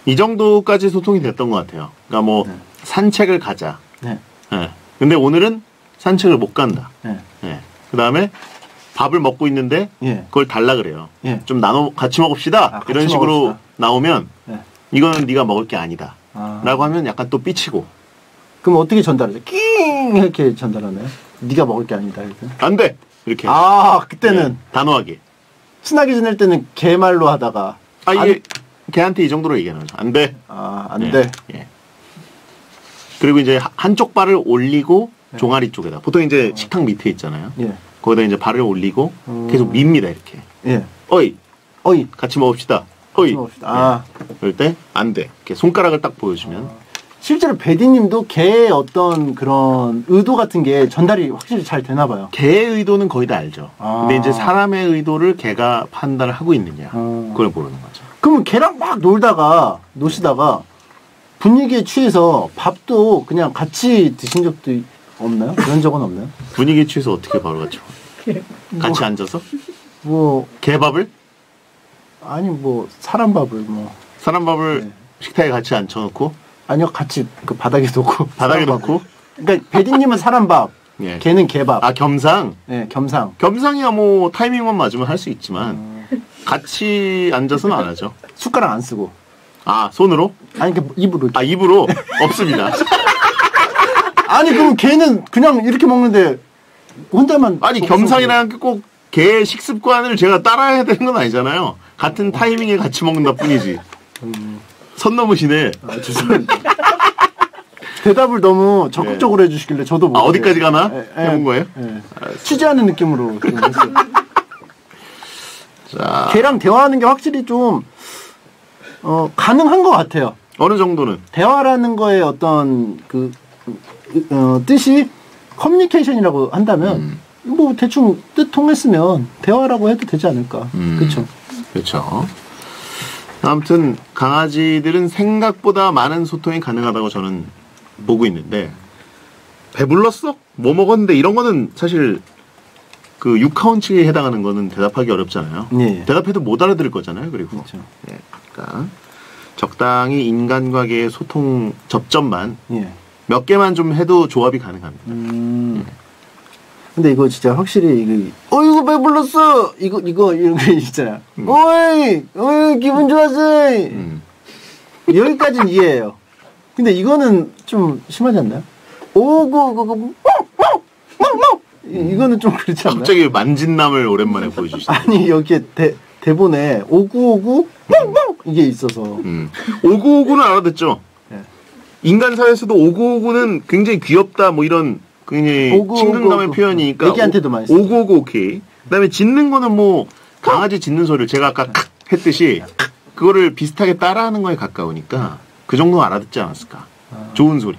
이 정도까지 소통이 됐던 것 같아요. 그러니까 뭐 네. 산책을 가자. 네. 예. 근데 오늘은 산책을 못 간다. 네. 예. 그 다음에 밥을 먹고 있는데 예. 그걸 달라 그래요. 예. 좀 나눠 같이 먹읍시다. 아, 같이 이런 식으로 먹읍시다. 나오면 네. 이거는 네가 먹을 게 아니다. 아. 라고 하면 약간 또 삐치고 그럼 어떻게 전달하죠? 낑 이렇게 전달하나요? 네가 먹을 게 아니다 이렇게. 안 돼. 이렇게 아 그때는 예. 단호하게. 친하게 지낼 때는 개말로 하다가 아 이게 걔한테 이 정도로 얘기하는 거죠. 안 돼. 아안 예. 돼. 예. 그리고 이제 하- 한쪽 발을 올리고 종아리 쪽에다. 보통 이제 식탁 밑에 있잖아요. 예. 거기다 이제 발을 올리고 음. 계속 밉니다 이렇게. 예. 어이 어이. 같이 먹읍시다. 허이. 먹읍시다. 아. 그럴 때 안 돼. 이렇게 손가락을 딱 보여주면 실제로 베디님도 개의 어떤 그런 의도 같은 게 전달이 확실히 잘 되나 봐요. 개의 의도는 거의 다 알죠. 아. 근데 이제 사람의 의도를 개가 판단을 하고 있느냐 어. 그걸 모르는 거죠. 그러면 걔랑 막 놀다가 노시다가 분위기에 취해서 밥도 그냥 같이 드신 적도 없나요? 그런 적은 없나요? 분위기 취해서 어떻게 바로 같이? 같이 앉아서 뭐 개밥을 아니 뭐 사람 밥을 뭐 사람 밥을 네. 식탁에 같이 앉혀놓고 아니요 같이 그 바닥에 놓고 바닥에. 놓고 그러니까 베디님은 사람 밥, 예. 걔는 개밥. 아 겸상 네, 겸상. 겸상이야 뭐 타이밍만 맞으면 할 수 있지만 음. 같이 앉아서는 안 하죠. 숟가락 안 쓰고. 아 손으로? 아니 그 입으로. 아 입으로 없습니다. 아니 그럼 걔는 그냥 이렇게 먹는데 혼자만. 아니 겸상이라는 게꼭 개 식습관을 제가 따라야 되는 건 아니잖아요. 같은 타이밍에 같이 먹는다 뿐이지. 선 넘으시네. 아, 죄송합니다. 대답을 너무 적극적으로 해주시길래 저도 아, 어디까지 가나? 예, 예, 해본 거예요? 예. 취재하는 느낌으로 좀 했어요. 자 걔랑 대화하는 게 확실히 좀 어, 가능한 것 같아요. 어느 정도는 대화라는 거의 어떤 그 어, 뜻이 커뮤니케이션이라고 한다면 음. 뭐 대충 뜻 통했으면 대화라고 해도 되지 않을까. 음. 그렇죠. 그렇죠. 아무튼 강아지들은 생각보다 많은 소통이 가능하다고 저는 보고 있는데 배불렀어? 뭐 먹었는데 이런 거는 사실 그 육하원칙에 해당하는 거는 대답하기 어렵잖아요. 예. 대답해도 못 알아들을 거잖아요. 그리고 그렇죠. 예, 그러니까 적당히 인간과의 소통 접점만 예. 몇 개만 좀 해도 조합이 가능합니다. 음. 근데 이거 진짜 확실히 이거 어이구 배불렀어 이거 이거 이런 거 있잖아요. 음. 어이 어이 기분 좋았어 음. 여기까지는 이해해요. 근데 이거는 좀 심하지 않나요? 오구 그거 멍멍멍멍 이거는 좀 그렇지 않나요? 갑자기 만진남을 오랜만에 보여주시죠. 아니 여기에 대 대본에 오구오구 멍멍 이게 있어서 음. 오구오구는 알아듣죠. 예. 인간 사회에서도 오구오구는 굉장히 귀엽다 뭐 이런 굉장히 친근감의 오구. 표현이니까 애기한테도 많이 쓰죠. 오구오구 오케이. 그다음에 짖는 거는 뭐 강아지 짖는 소리를 제가 아까 칵 했듯이 그거를 비슷하게 따라하는 거에 가까우니까 그 정도 는 알아듣지 않았을까. 좋은 소리.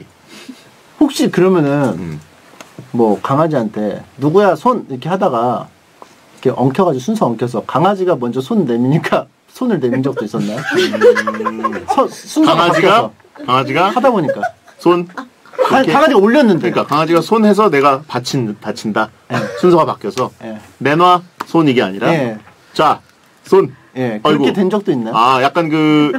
혹시 그러면은 음. 뭐 강아지한테 누구야 손 이렇게 하다가 이렇게 엉켜가지고 순서 엉켜서 강아지가 먼저 손 내미니까 손을 내민 적도 있었나요? 서, 순서가 강아지가 바뀌어서 강아지가 하다 보니까 손 가, 이렇게 강아지가 올렸는데 그러니까 강아지가 손 해서 내가 받친 받친다. 예. 순서가 바뀌어서 예. 내놔 손 이게 아니라 예. 자 손. 예, 그렇게 아이고. 된 적도 있나요? 아, 약간 그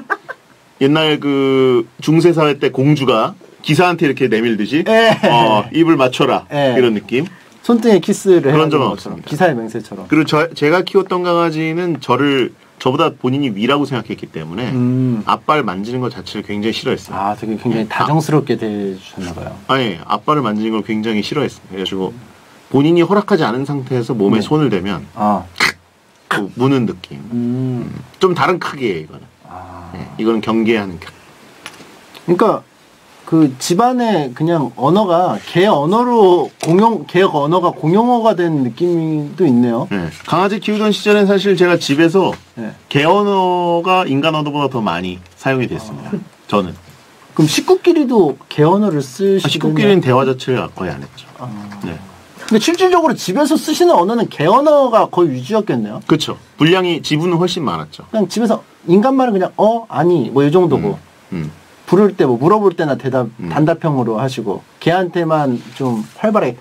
옛날 그 중세 사회 때 공주가 기사한테 이렇게 내밀듯이 예. 어, 입을 맞춰라 예. 이런 느낌. 손등에 키스를 그런 적은 없습니다. 기사의 맹세처럼. 그리고 저, 제가 키웠던 강아지는 저를 저보다 본인이 위라고 생각했기 때문에 음. 아빠를 만지는 것 자체를 굉장히 싫어했어요. 아, 되게 굉장히 다정스럽게 대해주셨나 봐요. 아니 아빠를 만지는 걸 굉장히 싫어했어요. 그래가지고 본인이 허락하지 않은 상태에서 몸에 네. 손을 대면 아, 그 무는 느낌. 음. 좀 다른 크기예요 이거는. 아. 예, 이거는 경계하는 격. 그러니까 그 집안에 그냥 언어가 개 언어로 공용 개 언어가 공용어가 된 느낌도 있네요. 예. 강아지 키우던 시절엔 사실 제가 집에서 예. 개 언어가 인간 언어보다 더 많이 사용이 됐습니다. 저는 그럼 식구끼리도 개 언어를 쓰시는 아, 식구끼리는 대화 자체를 거의 안 했죠. 네. 근데 실질적으로 집에서 쓰시는 언어는 개 언어가 거의 위주였겠네요. 그렇죠. 분량이 지분은 훨씬 많았죠. 그냥 집에서 인간 말은 그냥 어 아니 뭐 이 정도고 음. 부를 때 뭐 물어볼 때나 대답 음. 단답형으로 하시고 개한테만 좀 활발하게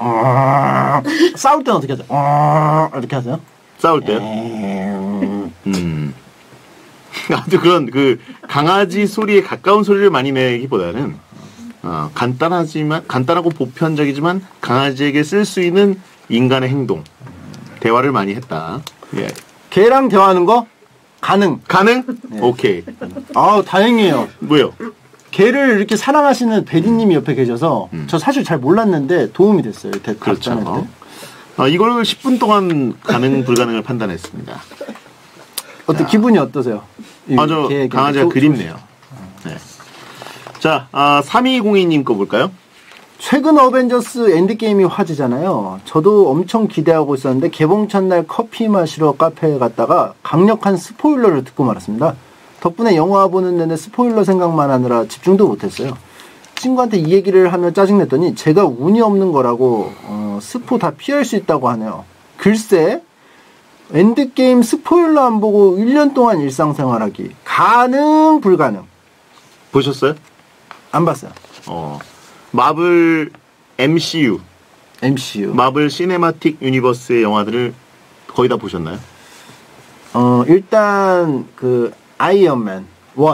어, 싸울 때는 어떻게 하세요? 어, 이렇게 하세요? 싸울 때요. 음. 음. 아무튼 그런 그 강아지 소리에 가까운 소리를 많이 내기보다는 어, 간단하지만 간단하고 보편적이지만 강아지에게 쓸 수 있는 인간의 행동 대화를 많이 했다. 예. 개랑 대화하는 거 가능. 가능? 오케이. 아 다행이에요. 뭐요? 개를 이렇게 사랑하시는 베디님이 옆에 계셔서 음. 저 사실 잘 몰랐는데 도움이 됐어요. 대, 그렇죠. 때. 어, 이걸 10분 동안 가능 불가능을 판단했습니다. 어때 기분이 어떠세요? 개에게 강아지가 소- 그립네요. 네. 자, 아, 3202님 거 볼까요? 최근 어벤져스 엔드게임이 화제잖아요. 저도 엄청 기대하고 있었는데 개봉 첫날 커피 마시러 카페에 갔다가 강력한 스포일러를 듣고 말았습니다. 덕분에 영화 보는 내내 스포일러 생각만 하느라 집중도 못했어요. 친구한테 이 얘기를 하며 짜증냈더니 제가 운이 없는 거라고 어, 스포 다 피할 수 있다고 하네요. 글쎄 엔드게임 스포일러 안 보고 1년 동안 일상생활하기 가능 불가능 보셨어요? 안 봤어요. 어. 마블 MCU, MCU. 마블 시네마틱 유니버스의 영화들을 거의 다 보셨나요? 어 일단 그 아이언맨 1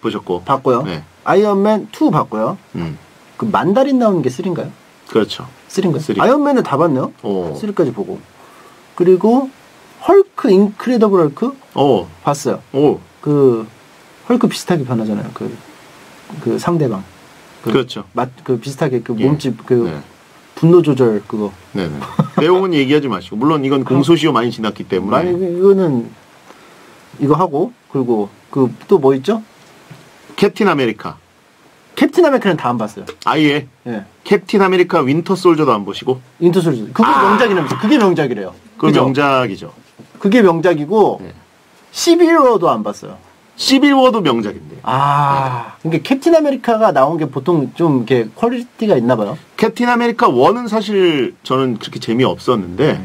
보셨고. 봤고요. 네. 아이언맨 2 봤고요. 음. 그 만다린 나오는 게 3인가요? 그렇죠. 3인가요? three. 아이언맨은 다 봤네요. 오. 3까지 보고. 그리고 헐크 인크레더블 헐크 오. 봤어요. 오. 그 헐크 비슷하게 변하잖아요. 그, 그 상대방. 그 그렇죠. 맛, 그 비슷하게 그 예. 몸집 그 네. 분노 조절 그거. 네네. 내용은 얘기하지 마시고. 물론 이건 공소시효 많이 지났기 때문에. 많이 이거는 이거 하고 그리고 그 또 뭐 있죠? 캡틴 아메리카. 캡틴 아메리카는 다 안 봤어요. 아예. 예. 캡틴 아메리카 윈터 솔저도 안 보시고. 윈터 솔저. 그게 명작이라면서. 그게 명작이래요. 그? 명작이죠. 그게 명작이고 네. 11호도 안 봤어요. 시빌워도 명작인데. 아, 그러니까 캡틴 아메리카가 나온 게 보통 좀 이렇게 퀄리티가 있나 봐요. 캡틴 아메리카 1은 사실 저는 그렇게 재미없었는데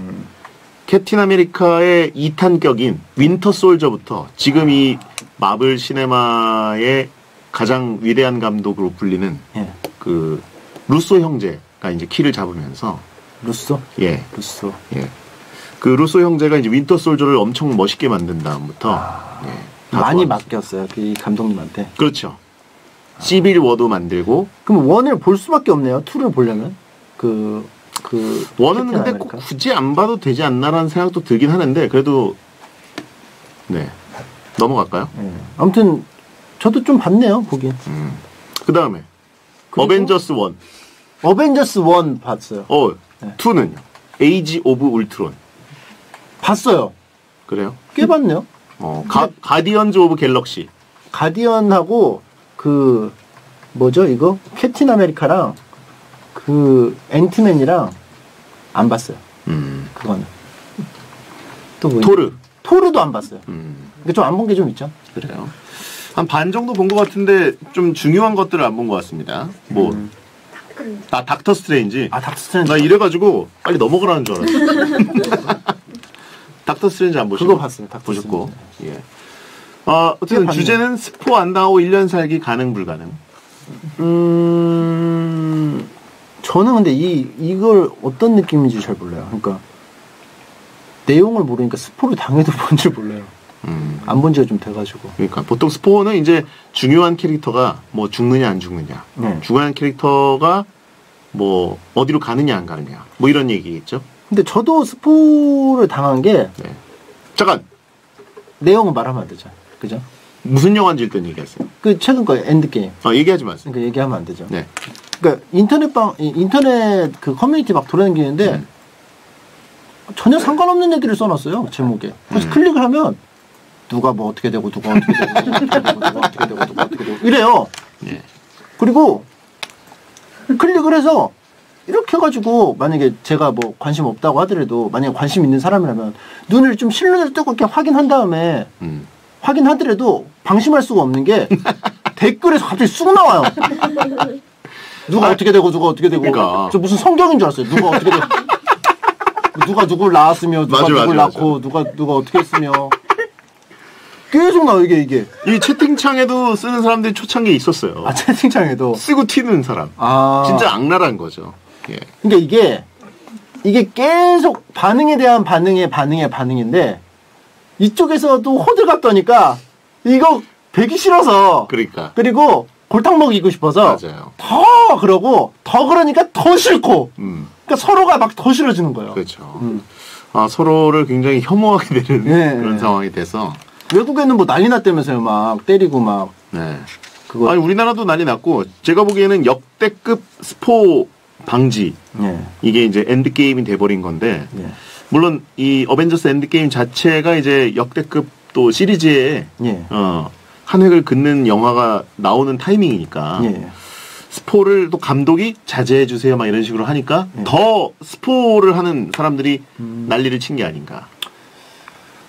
캡틴 아메리카의 2탄격인 윈터 솔저부터 지금 이 마블 시네마의 가장 위대한 감독으로 불리는 예. 그 루소 형제가 이제 키를 잡으면서 루소? 예, 루소. 예. 그 루소 형제가 이제 윈터 솔저를 엄청 멋있게 만든 다음부터 예, 다 많이 도와- 맡겼어요. 그이 감독님한테. 그렇죠. 시빌 워도 만들고 그럼 one을 볼 수밖에 없네요. two를 보려면. 그, 그. one은 근데. 꼭 굳이 안 봐도 되지 않나라는 생각도 들긴 하는데 그래도 네 넘어갈까요? 예. 아무튼, 저도 좀 봤네요, 보긴. 그 다음에? 어벤져스 1, 어벤져스 1 봤어요. 어 네. 2는요. 에이지 오브 울트론 봤어요. 그래요? 꽤 봤네요. 어 가, 가디언즈 오브 갤럭시 가디언하고 그 뭐죠 이거 캡틴 아메리카랑 그 앤트맨이랑 안 봤어요. 음. 그거는 또 뭐? 토르 토르도 안 봤어요. 음. 그러니까 좀 안 본 게 좀 있죠. 그래요. 한 반 정도 본 것 같은데 좀 중요한 것들을 안 본 것 같습니다. 뭐, 아 닥터 스트레인지. 음. 아 닥터 스트레인지 나 이래가지고 빨리 넘어가라는 줄 알았어. 닥터 스트레인지 안 보시고? 그거. 닥터 보셨고. 예. 아, 어쨌든. 주제는 스포 안 나오고 1년 살기 가능 불가능. 음 저는 근데 이 이걸 어떤 느낌인지 잘 몰라요. 그러니까 내용을 모르니까 스포를 당해도 뭔줄 몰라요. 음. 안본 지가 좀 돼가지고. 그러니까 보통 스포는 이제 중요한 캐릭터가 뭐 죽느냐 안 죽느냐. 네. 중요한 캐릭터가 뭐 어디로 가느냐 안 가느냐. 뭐 이런 얘기겠죠. 근데 저도 스포를 당한 게 네. 잠깐 내용은 말하면 안 되죠. 그죠? 무슨 영화인지 일단 얘기하세요. 그 최근 거 엔드 게임. 어, 얘기하지 마세요. 그러니까 얘기하면 안 되죠. 네. 그러니까 인터넷 방 이- 인터넷 그 커뮤니티 막 돌아다니는데 음. 전혀 상관없는 얘기를 써놨어요 제목에. 그래서 음. 클릭을 하면 누가 뭐 어떻게 되고 누가 어떻게 되고 누가 어떻게 되고 누가 어떻게 되고 누가 어떻게 되고 이래요. 예. 그리고 클릭을 해서 이렇게 해가지고 만약에 제가 뭐 관심 없다고 하더라도 만약에 관심 있는 사람이라면 눈을 좀 실눈을 뜨고 이렇게 확인한 다음에 음. 확인하더라도 방심할 수가 없는 게 댓글에서 갑자기 쑥 나와요. 누가 어떻게 되고 누가 어떻게 되고 그러니까. 저 무슨 성경인 줄 알았어요. 누가 어떻게 되고 누가 누굴 낳았으며 누가 맞아요, 누굴 맞아요, 낳고 누가 누가 어떻게 했으며 계속 나와 이게 이게 이 채팅창에도 쓰는 사람들이 초창기에 있었어요. 아 채팅창에도 쓰고 튀는 사람. 아 진짜 악랄한 거죠. 예. 그러니까 이게 이게 계속 반응에 대한 반응에 반응에 반응인데 이쪽에서도 호들갑 떠니까 이거 배기 싫어서 그러니까. 그리고 골탕 먹이고 싶어서 맞아요. 더 그러고 더 그러니까 더 싫고 음. 그러니까 서로가 막 더 싫어지는 거예요. 그렇죠. 음. 아, 서로를 굉장히 혐오하게 되는 네. 그런 상황이 돼서. 외국에는 뭐 난리 났다면서요, 막 때리고 막 네. 그거. 아니, 우리나라도 난리 났고, 제가 보기에는 역대급 스포 방지. 예, 이게 이제 엔드 게임이 돼버린 건데, 예, 물론 이 어벤져스 엔드 게임 자체가 이제 역대급 또 시리즈에, 예, 어, 한 획을 긋는 영화가 나오는 타이밍이니까, 예. 스포를 또 감독이 자제해 주세요 막 이런 식으로 하니까 네. 더 스포를 하는 사람들이 음. 난리를 친 게 아닌가.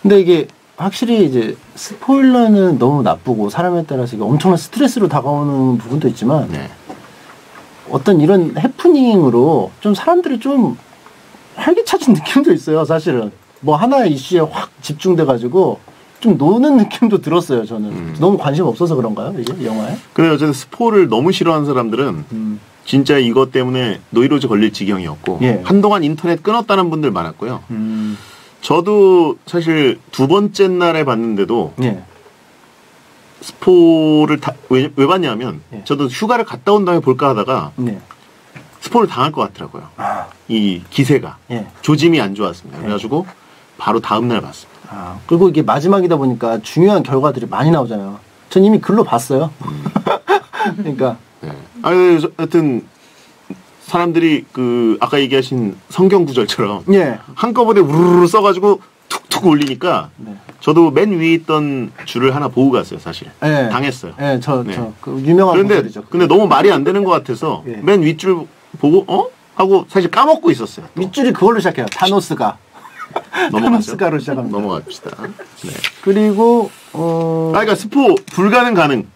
근데 이게 확실히 이제 스포일러는 너무 나쁘고 사람에 따라서 이게 엄청난 스트레스로 다가오는 부분도 있지만 네. 어떤 이런 해프닝으로 좀 사람들이 좀 활기차진 느낌도 있어요, 사실은. 뭐 하나의 이슈에 확 집중돼가지고 좀 노는 느낌도 들었어요, 저는. 음. 너무 관심 없어서 그런가요, 이게 영화에? 근데 어쨌든 스포를 너무 싫어하는 사람들은 음. 진짜 이것 때문에 노이로제 걸릴 지경이었고 예. 한동안 인터넷 끊었다는 분들 많았고요. 음. 저도 사실 두 번째 날에 봤는데도 예. 스포를 다, 왜, 왜 봤냐면 예. 저도 휴가를 갔다 온 다음에 볼까 하다가 네. 스포를 당할 것 같더라고요. 아, 이 기세가 예. 조짐이 안 좋았습니다. 그래가지고 바로 다음 날 봤습니다. 아, 그리고 이게 마지막이다 보니까 중요한 결과들이 많이 나오잖아요. 전 이미 글로 봤어요. 그러니까, 네. 아니, 저- 하여튼 사람들이 그 아까 얘기하신 성경 구절처럼 예. 한꺼번에 우르르 써가지고 툭툭 올리니까 네. 저도 맨 위에 있던 줄을 하나 보고 갔어요, 사실. 예. 당했어요. 예, 저, 네. 저, 그 유명한 그런데 구절이죠. 근데 너무 말이 안 되는 것 같아서 예. 맨 윗줄 보고 어 하고 사실 까먹고 있었어요. 또. 밑줄이 그걸로 시작해요. 타노스가. 타노스가로 시작합니다. 넘어갑시다. 네. 그리고, 어, 아, 그러니까 스포 불가능 가능.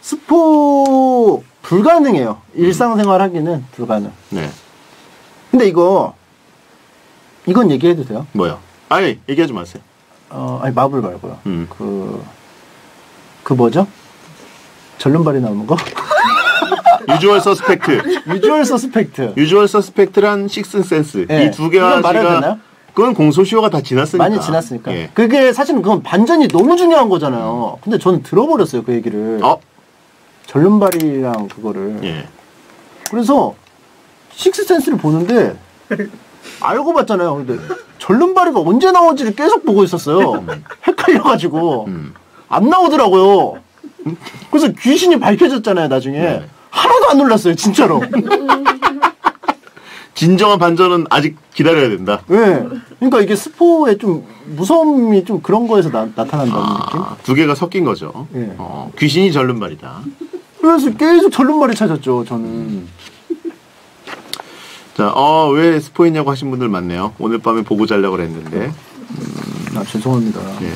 스포 불가능해요. 일상생활 하기는 불가능. 네. 근데 이거, 이건 얘기해도 돼요? 뭐요? 아니 얘기하지 마세요. 어, 아니, 마블 말고요. 음. 그, 그 뭐죠? 절름발이 나오는 거? 유주얼 서스펙트. 유주얼 서스펙트. 유주얼 서스펙트랑 식스 센스. 예. 이 두 개가 이건 말해도 되나요? 그건 공소시효가 다 지났으니까. 많이 지났으니까. 예. 그게 사실은 그건 반전이 너무 중요한 거잖아요. 근데 저는 들어버렸어요, 그 얘기를. 어? 절름발이랑 그거를. 예. 그래서 식스 센스를 보는데 알고 봤잖아요. 근데 절름발이가 언제 나오지를 계속 보고 있었어요. 헷갈려가지고 음. 안 나오더라고요. 그래서 귀신이 밝혀졌잖아요. 나중에 네. 하나도 안 놀랐어요. 진짜로. 진정한 반전은 아직 기다려야 된다. 네. 그러니까 이게 스포의 좀 무서움이 좀 그런 거에서 나, 나타난다는 느낌. 아, 두 개가 섞인 거죠. 예. 어, 귀신이 절름발이다. 그래서 계속 절름발이 찾았죠. 저는. 자, 어, 왜 스포했냐고 하신 분들 많네요. 오늘 밤에 보고 자려고 그랬는데. 아 죄송합니다. 예.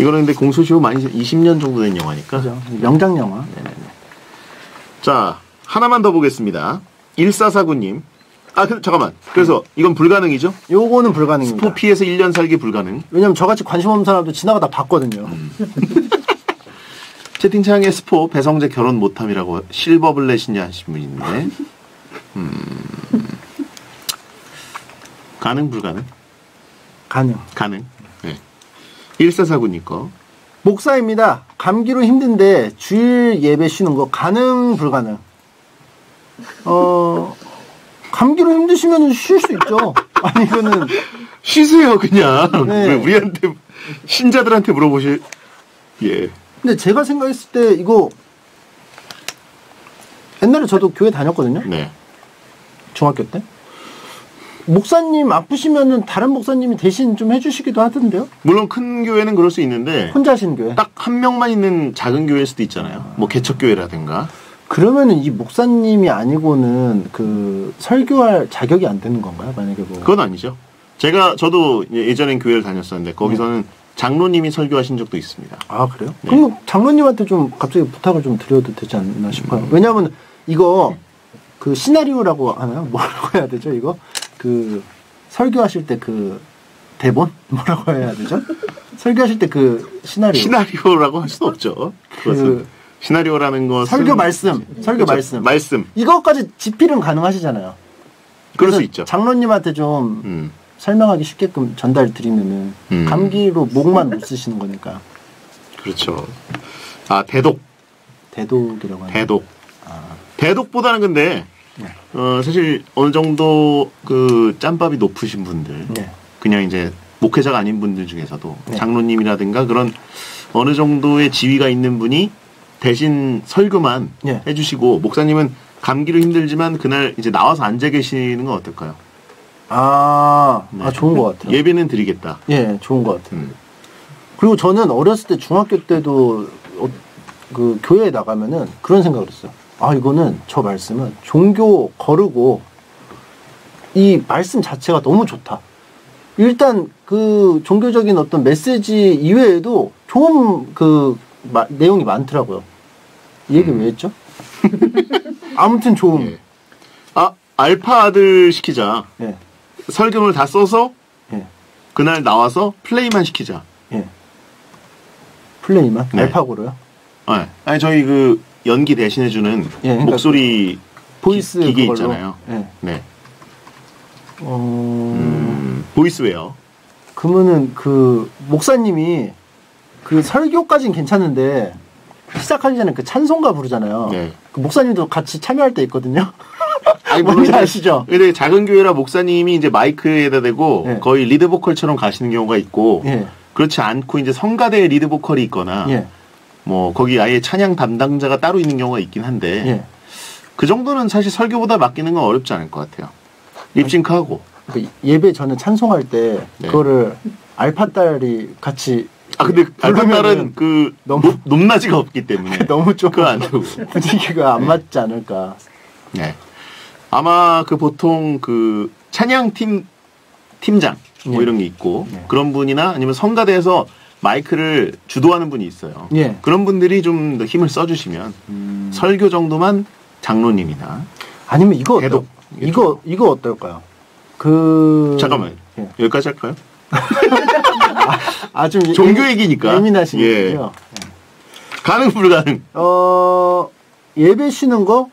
이거는 근데 공소시효 많이 20년 정도 된 영화니까. 그죠? 명장 영화. 자, 하나만 더 보겠습니다. 1449님. 아, 그, 잠깐만. 그래서 이건 불가능이죠? 요거는 불가능입니다. 스포 피해서 1년 살기 불가능. 왜냐면 저같이 관심 없는 사람도 지나가다 봤거든요. 채팅창에 스포 배성재 결혼 못함이라고 실버블렛이냐 하신 분 있는데. 음. 가능 불가능? 가능. 가능. 네. 1449님 거. 목사입니다. 감기로 힘든데 주일 예배 쉬는 거 가능 불가능? 어 감기로 힘드시면 쉴 수 있죠. 아니 이거는 쉬세요 그냥. 네. 왜 우리한테 신자들한테 물어보실. 예. 근데 제가 생각했을 때 이거 옛날에 저도 교회 다녔거든요. 네. 중학교 때. 목사님 아프시면은 다른 목사님이 대신 좀 해주시기도 하던데요. 물론 큰 교회는 그럴 수 있는데 혼자 하시는 교회. 딱 한 명만 있는 작은 교회일 수도 있잖아요. 뭐 개척 교회라든가. 그러면은 이 목사님이 아니고는 그 설교할 자격이 안 되는 건가요? 만약에 뭐. 그건 아니죠. 제가 저도 예전엔 교회를 다녔었는데 거기서는 장로님이 설교하신 적도 있습니다. 아 그래요? 네. 그럼 장로님한테 좀 갑자기 부탁을 좀 드려도 되지 않나 싶어요. 왜냐하면 이거 그 시나리오라고 하나요? 뭐라고 해야 되죠? 이거 그 설교하실 때 그 대본 뭐라고 해야 되죠? 설교하실 때 그 시나리오. 시나리오라고 할 수는 없죠. 그 시나리오라는 것은 설교 말씀, 설교 그렇죠. 말씀. 말씀. 이것까지 집필은 가능하시잖아요. 그럴 수 있죠. 장로님한테 좀 음. 설명하기 쉽게끔 전달 드리면은 음. 감기로 목만 못 쓰시는 거니까 그렇죠. 아 대독, 대독이라고 하는. 대독. 아, 대독보다는 근데 네. 어, 사실 어느 정도 그 짬밥이 높으신 분들, 네. 그냥 이제 목회자가 아닌 분들 중에서도 네. 장로님이라든가 그런 어느 정도의 지위가 있는 분이 대신 설교만 네. 해주시고 목사님은 감기로 힘들지만 그날 이제 나와서 앉아 계시는 건 어떨까요? 아, 네. 아 좋은 것 같아요. 예배는 드리겠다. 예, 좋은 것 같아요. 음. 그리고 저는 어렸을 때 중학교 때도 어, 그 교회에 나가면은 그런 생각을 했어요. 아 이거는 저 말씀은 종교 거르고 이 말씀 자체가 너무 좋다. 일단 그 종교적인 어떤 메시지 이외에도 좋은 그 마- 내용이 많더라고요. 이 얘기 왜 했죠? 아무튼 좋은. 예. 아 알파고를 시키자. 예. 설교를 다 써서 예. 그날 나와서 플레이만 시키자. 예. 플레이만 네. 알파고로요. 네. 아니 저희 그 연기 대신해주는 예, 그러니까 목소리 voice 기, 계. 있잖아요. 예. 네. 어... 음, 보이스웨어. 그러면은 그 목사님이 그 설교까지는 괜찮은데 시작하기 전에 그 찬송가 부르잖아요. 네. 그 목사님도 같이 참여할 때 있거든요. 아니, 뭔지 아시죠? 근데 작은 교회라 목사님이 이제 마이크에다 대고 예. 거의 리드 보컬처럼 가시는 경우가 있고 예. 그렇지 않고 이제 성가대 리드 보컬이 있거나 예. 뭐 거기 아예 찬양 담당자가 따로 있는 경우가 있긴 한데 예. 그 정도는 사실 설교보다 맡기는 건 어렵지 않을 것 같아요. 립싱크하고 그 예배 전에 찬송할 때 네. 그거를 알파 딸이 같이 아 근데 알파 딸은 부르면은 그 너무- 높, 높낮이가 없기 때문에 너무 좀 그거 안 되고 분위기가 안 맞지 않을까. 네. 아마 그 보통 그 찬양 팀 팀장 뭐 예. 이런 게 있고 예. 그런 분이나 아니면 성가대에서 마이크를 주도하는 분이 있어요. 예. 그런 분들이 좀 더 힘을 써주시면 음. 설교 정도만 장로님이나 아니면 이거 어떨, 해독. 이거 이거 어떨까요? 그 잠깐만 예. 여기까지 할까요? 아좀 종교 얘기니까. 예민하시군요. 가능 불가능. 어 예배 쉬는 거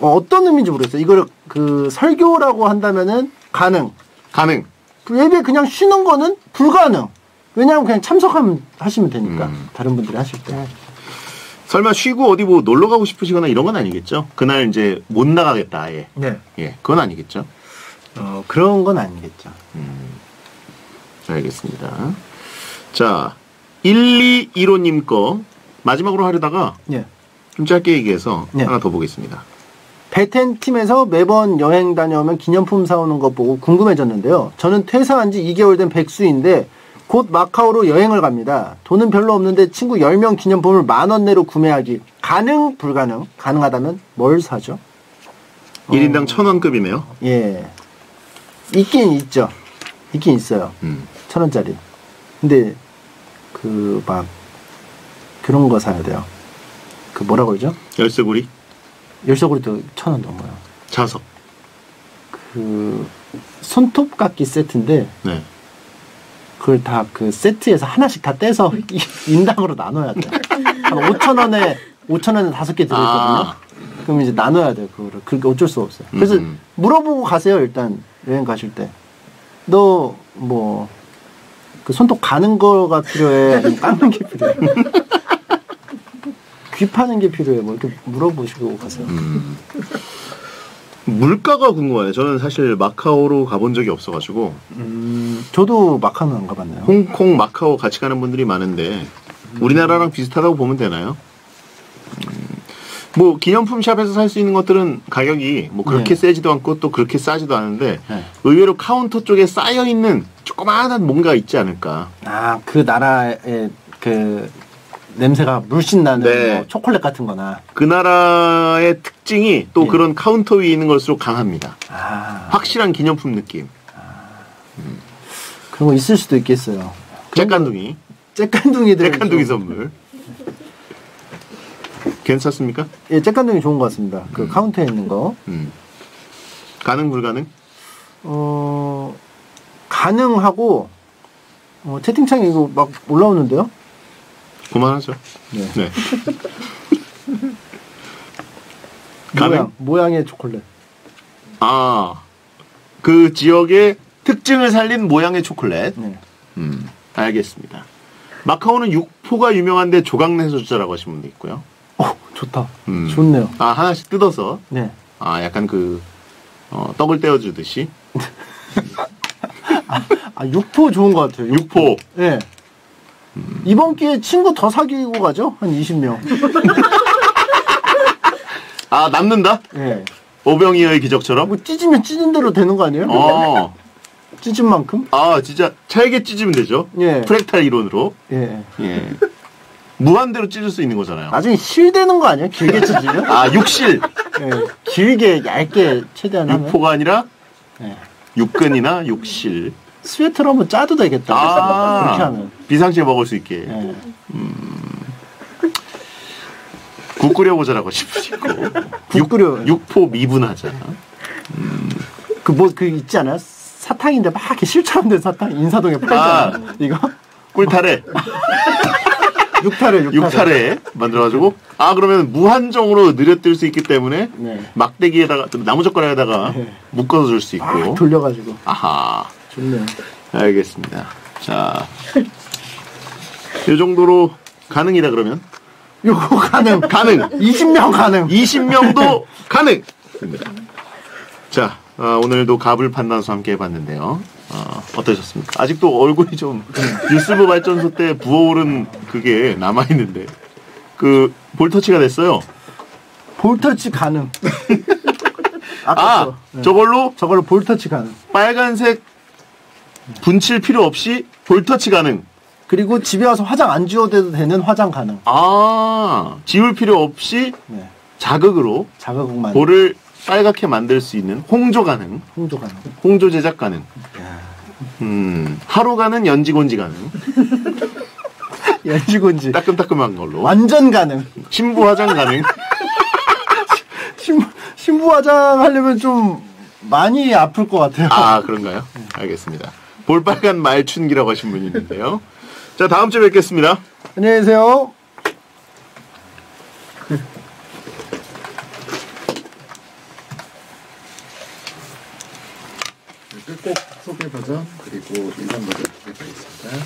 어, 어떤 의미인지 모르겠어요. 이걸 그 설교라고 한다면은 가능. 가능. 그 예배 그냥 쉬는 거는 불가능. 왜냐하면 그냥 참석하면 하시면 되니까 음. 다른 분들이 하실 때. 설마 쉬고 어디 뭐 놀러 가고 싶으시거나 이런 건 아니겠죠? 그날 이제 못 나가겠다 아예. 네. 예, 그건 아니겠죠. 어 그런 건 아니겠죠. 알겠습니다. 자, 1215님 거 마지막으로 하려다가 예. 좀 짧게 얘기해서 네. 하나 더 보겠습니다. 베텐 팀에서 매번 여행 다녀오면 기념품 사오는 것 보고 궁금해졌는데요. 저는 퇴사한 지 2개월 된 백수인데 곧 마카오로 여행을 갑니다. 돈은 별로 없는데 친구 10명 기념품을 만 원 내로 구매하기 가능 불가능? 가능하다면 뭘 사죠? 1인당 1000원급이네요. 예. 있긴 있죠. 있긴 있어요. 음. 천 원짜리. 근데 그 막 그런 거 사야 돼요. 그 뭐라 그러죠? 열쇠고리, 열쇠고리도 천원 넘어요. 자석. 그 손톱 깎기 세트인데 네. 그걸 다 그 세트에서 하나씩 다 떼서 이- 인당으로 나눠야 돼. 한 5천 원에 5천 원에 다섯 개 들어있거든요. 아. 그럼 이제 나눠야 돼요 그거를. 그게 어쩔 수 없어요. 그래서 음. 물어보고 가세요 일단 여행 가실 때. 너 뭐 그 손톱 가는 거가 필요해? 아니면 깎는 게 필요해? 귀 파는 게 필요해? 뭐 이렇게 물어보시고 가세요. 음. 물가가 궁금해요. 저는 사실 마카오로 가본 적이 없어가지고 음, 저도 마카오는 안 가봤네요. 홍콩, 마카오 같이 가는 분들이 많은데 우리나라랑 비슷하다고 보면 되나요? 음, 뭐 기념품 샵에서 살 수 있는 것들은 가격이 뭐 그렇게 네. 세지도 않고 또 그렇게 싸지도 않은데 네. 의외로 카운터 쪽에 쌓여 있는 조그마한 뭔가 있지 않을까. 아, 그 나라의 그 냄새가 물씬 나는 네. 뭐 초콜릿 같은 거나. 그 나라의 특징이 또 예. 그런 카운터 위에 있는 걸수록 강합니다. 아, 확실한 기념품 느낌. 그런 거 있을 수도 있겠어요. 재간둥이. 재간둥이들. 재간둥이 선물. 괜찮습니까? 예, 재간둥이 좋은 것 같습니다. 그 카운터에 있는 거. 음. 가능 불가능? 어, 가능하고, 어, 채팅창에 이거 막 올라오는데요? 그만하죠. 네. 네. 모양, 모양의 초콜릿. 아, 그 지역의 특징을 살린 모양의 초콜릿. 네. 음, 알겠습니다. 마카오는 육포가 유명한데 조각내소자라고 하시는 분도 있고요. 어, 좋다. 음. 좋네요. 아, 하나씩 뜯어서, 네. 아, 약간 그, 어, 떡을 떼어주듯이. 아, 육포 좋은 것 같아요. 육포. 네. 이번 기회에 친구 더 사귀고 가죠? 한 20명. 아, 남는다? 네. 오병이어의 기적처럼? 뭐 찢으면 찢은 대로 되는 거 아니에요? 어. 찢은 만큼? 아, 진짜 찰게 찢으면 되죠? 예. 프랙탈 이론으로. 예. 예. 무한대로 찢을 수 있는 거잖아요. 나중에 실 되는 거 아니야? 길게 찢으면? 아, 육실. 예, 길게 얇게 최대한 하면 육포가 아니라 예. 육근이나 육실. 스웨터로 한번 짜도 되겠다. 아. 그렇게 하면. 비상시에 먹을 수 있게. 예. 국 끓여보자라고 싶으시고. 국 끓여. 육포 미분하자. 그뭐 그 있지 않아요? 사탕인데 막 이렇게 실처럼 된 사탕 인사동에 팔잖아. 아. 이거 꿀타래. 육타래 육타래. 육타래 만들어가지고. 아, 그러면 무한정으로 느려뜰 수 있기 때문에 네. 막대기에다가, 나무젓가락에다가 네. 묶어서 줄 수 있고. 막 돌려가지고 아하. 좋네요. 알겠습니다. 자. 이 정도로 가능이다 그러면? 요거 가능. 가능. 20명 가능. 20명도 가능! 자, 어, 오늘도 가불 판단수 함께 해봤는데요. 어, 어떠셨습니까? 아직도 얼굴이 좀 뉴스부 발전소 때 부어오른 그게 남아 있는데. 그, 볼터치가 됐어요. 볼터치 가능. 아, 거. 네. 저걸로 저걸로 볼터치 가능. 빨간색 분칠 필요 없이 볼터치 가능. 그리고 집에 와서 화장 안 지워도 되는 화장 가능. 아, 지울 필요 없이 네. 자극으로 자가국만 볼을 빨갛게 만들 수 있는 홍조 가능, 홍조 가능. 홍조 제작 가능. 음, 하루 가는 연지곤지 가능. 연지곤지 따끔따끔한 걸로. 완전 가능. 신부 화장 가능. 신부, 신부 화장 하려면 좀 많이 아플 것 같아요. 아, 그런가요? 알겠습니다. 볼빨간 말춘기라고 하신 분이 있는데요. 자, 다음 주에 뵙겠습니다. 안녕히 계세요. 끝곡 소개 버전 그리고 일반 버전 두 개가 있습니다.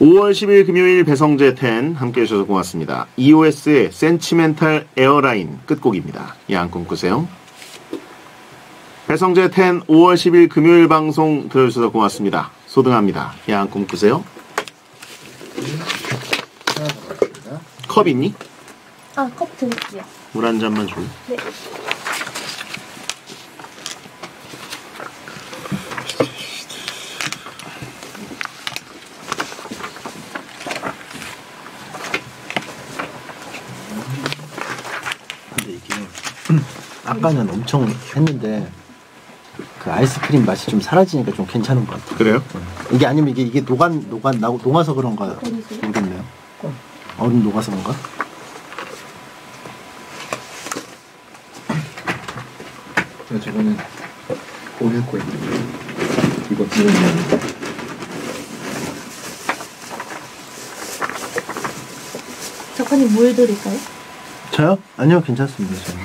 5월 10일 금요일 배성재 10 함께 해주셔서 고맙습니다. EOS의 센치멘탈 에어라인 끝곡입니다. 양 꿈꾸세요. 배성재 10 5월 10일 금요일 방송 들어주셔서 고맙습니다. 소등합니다. 양 꿈꾸세요. 컵 있니? 아, 컵 드릴게요. 물 한 잔만 줄. 네. 근데 이게 아까는 엄청 했는데 그 아이스크림 맛이 좀 사라지니까 좀 괜찮은 것 같아요. 그래요? 이게 아니면 이게 이게 녹안 녹안 나고 녹아서 그런가 모르겠네요. 얼음 녹아서 그런가? 네, 저거는 오릴 거예요. 이거 지금 작가님 물 드릴까요? 저요? 아니요 괜찮습니다. 저는.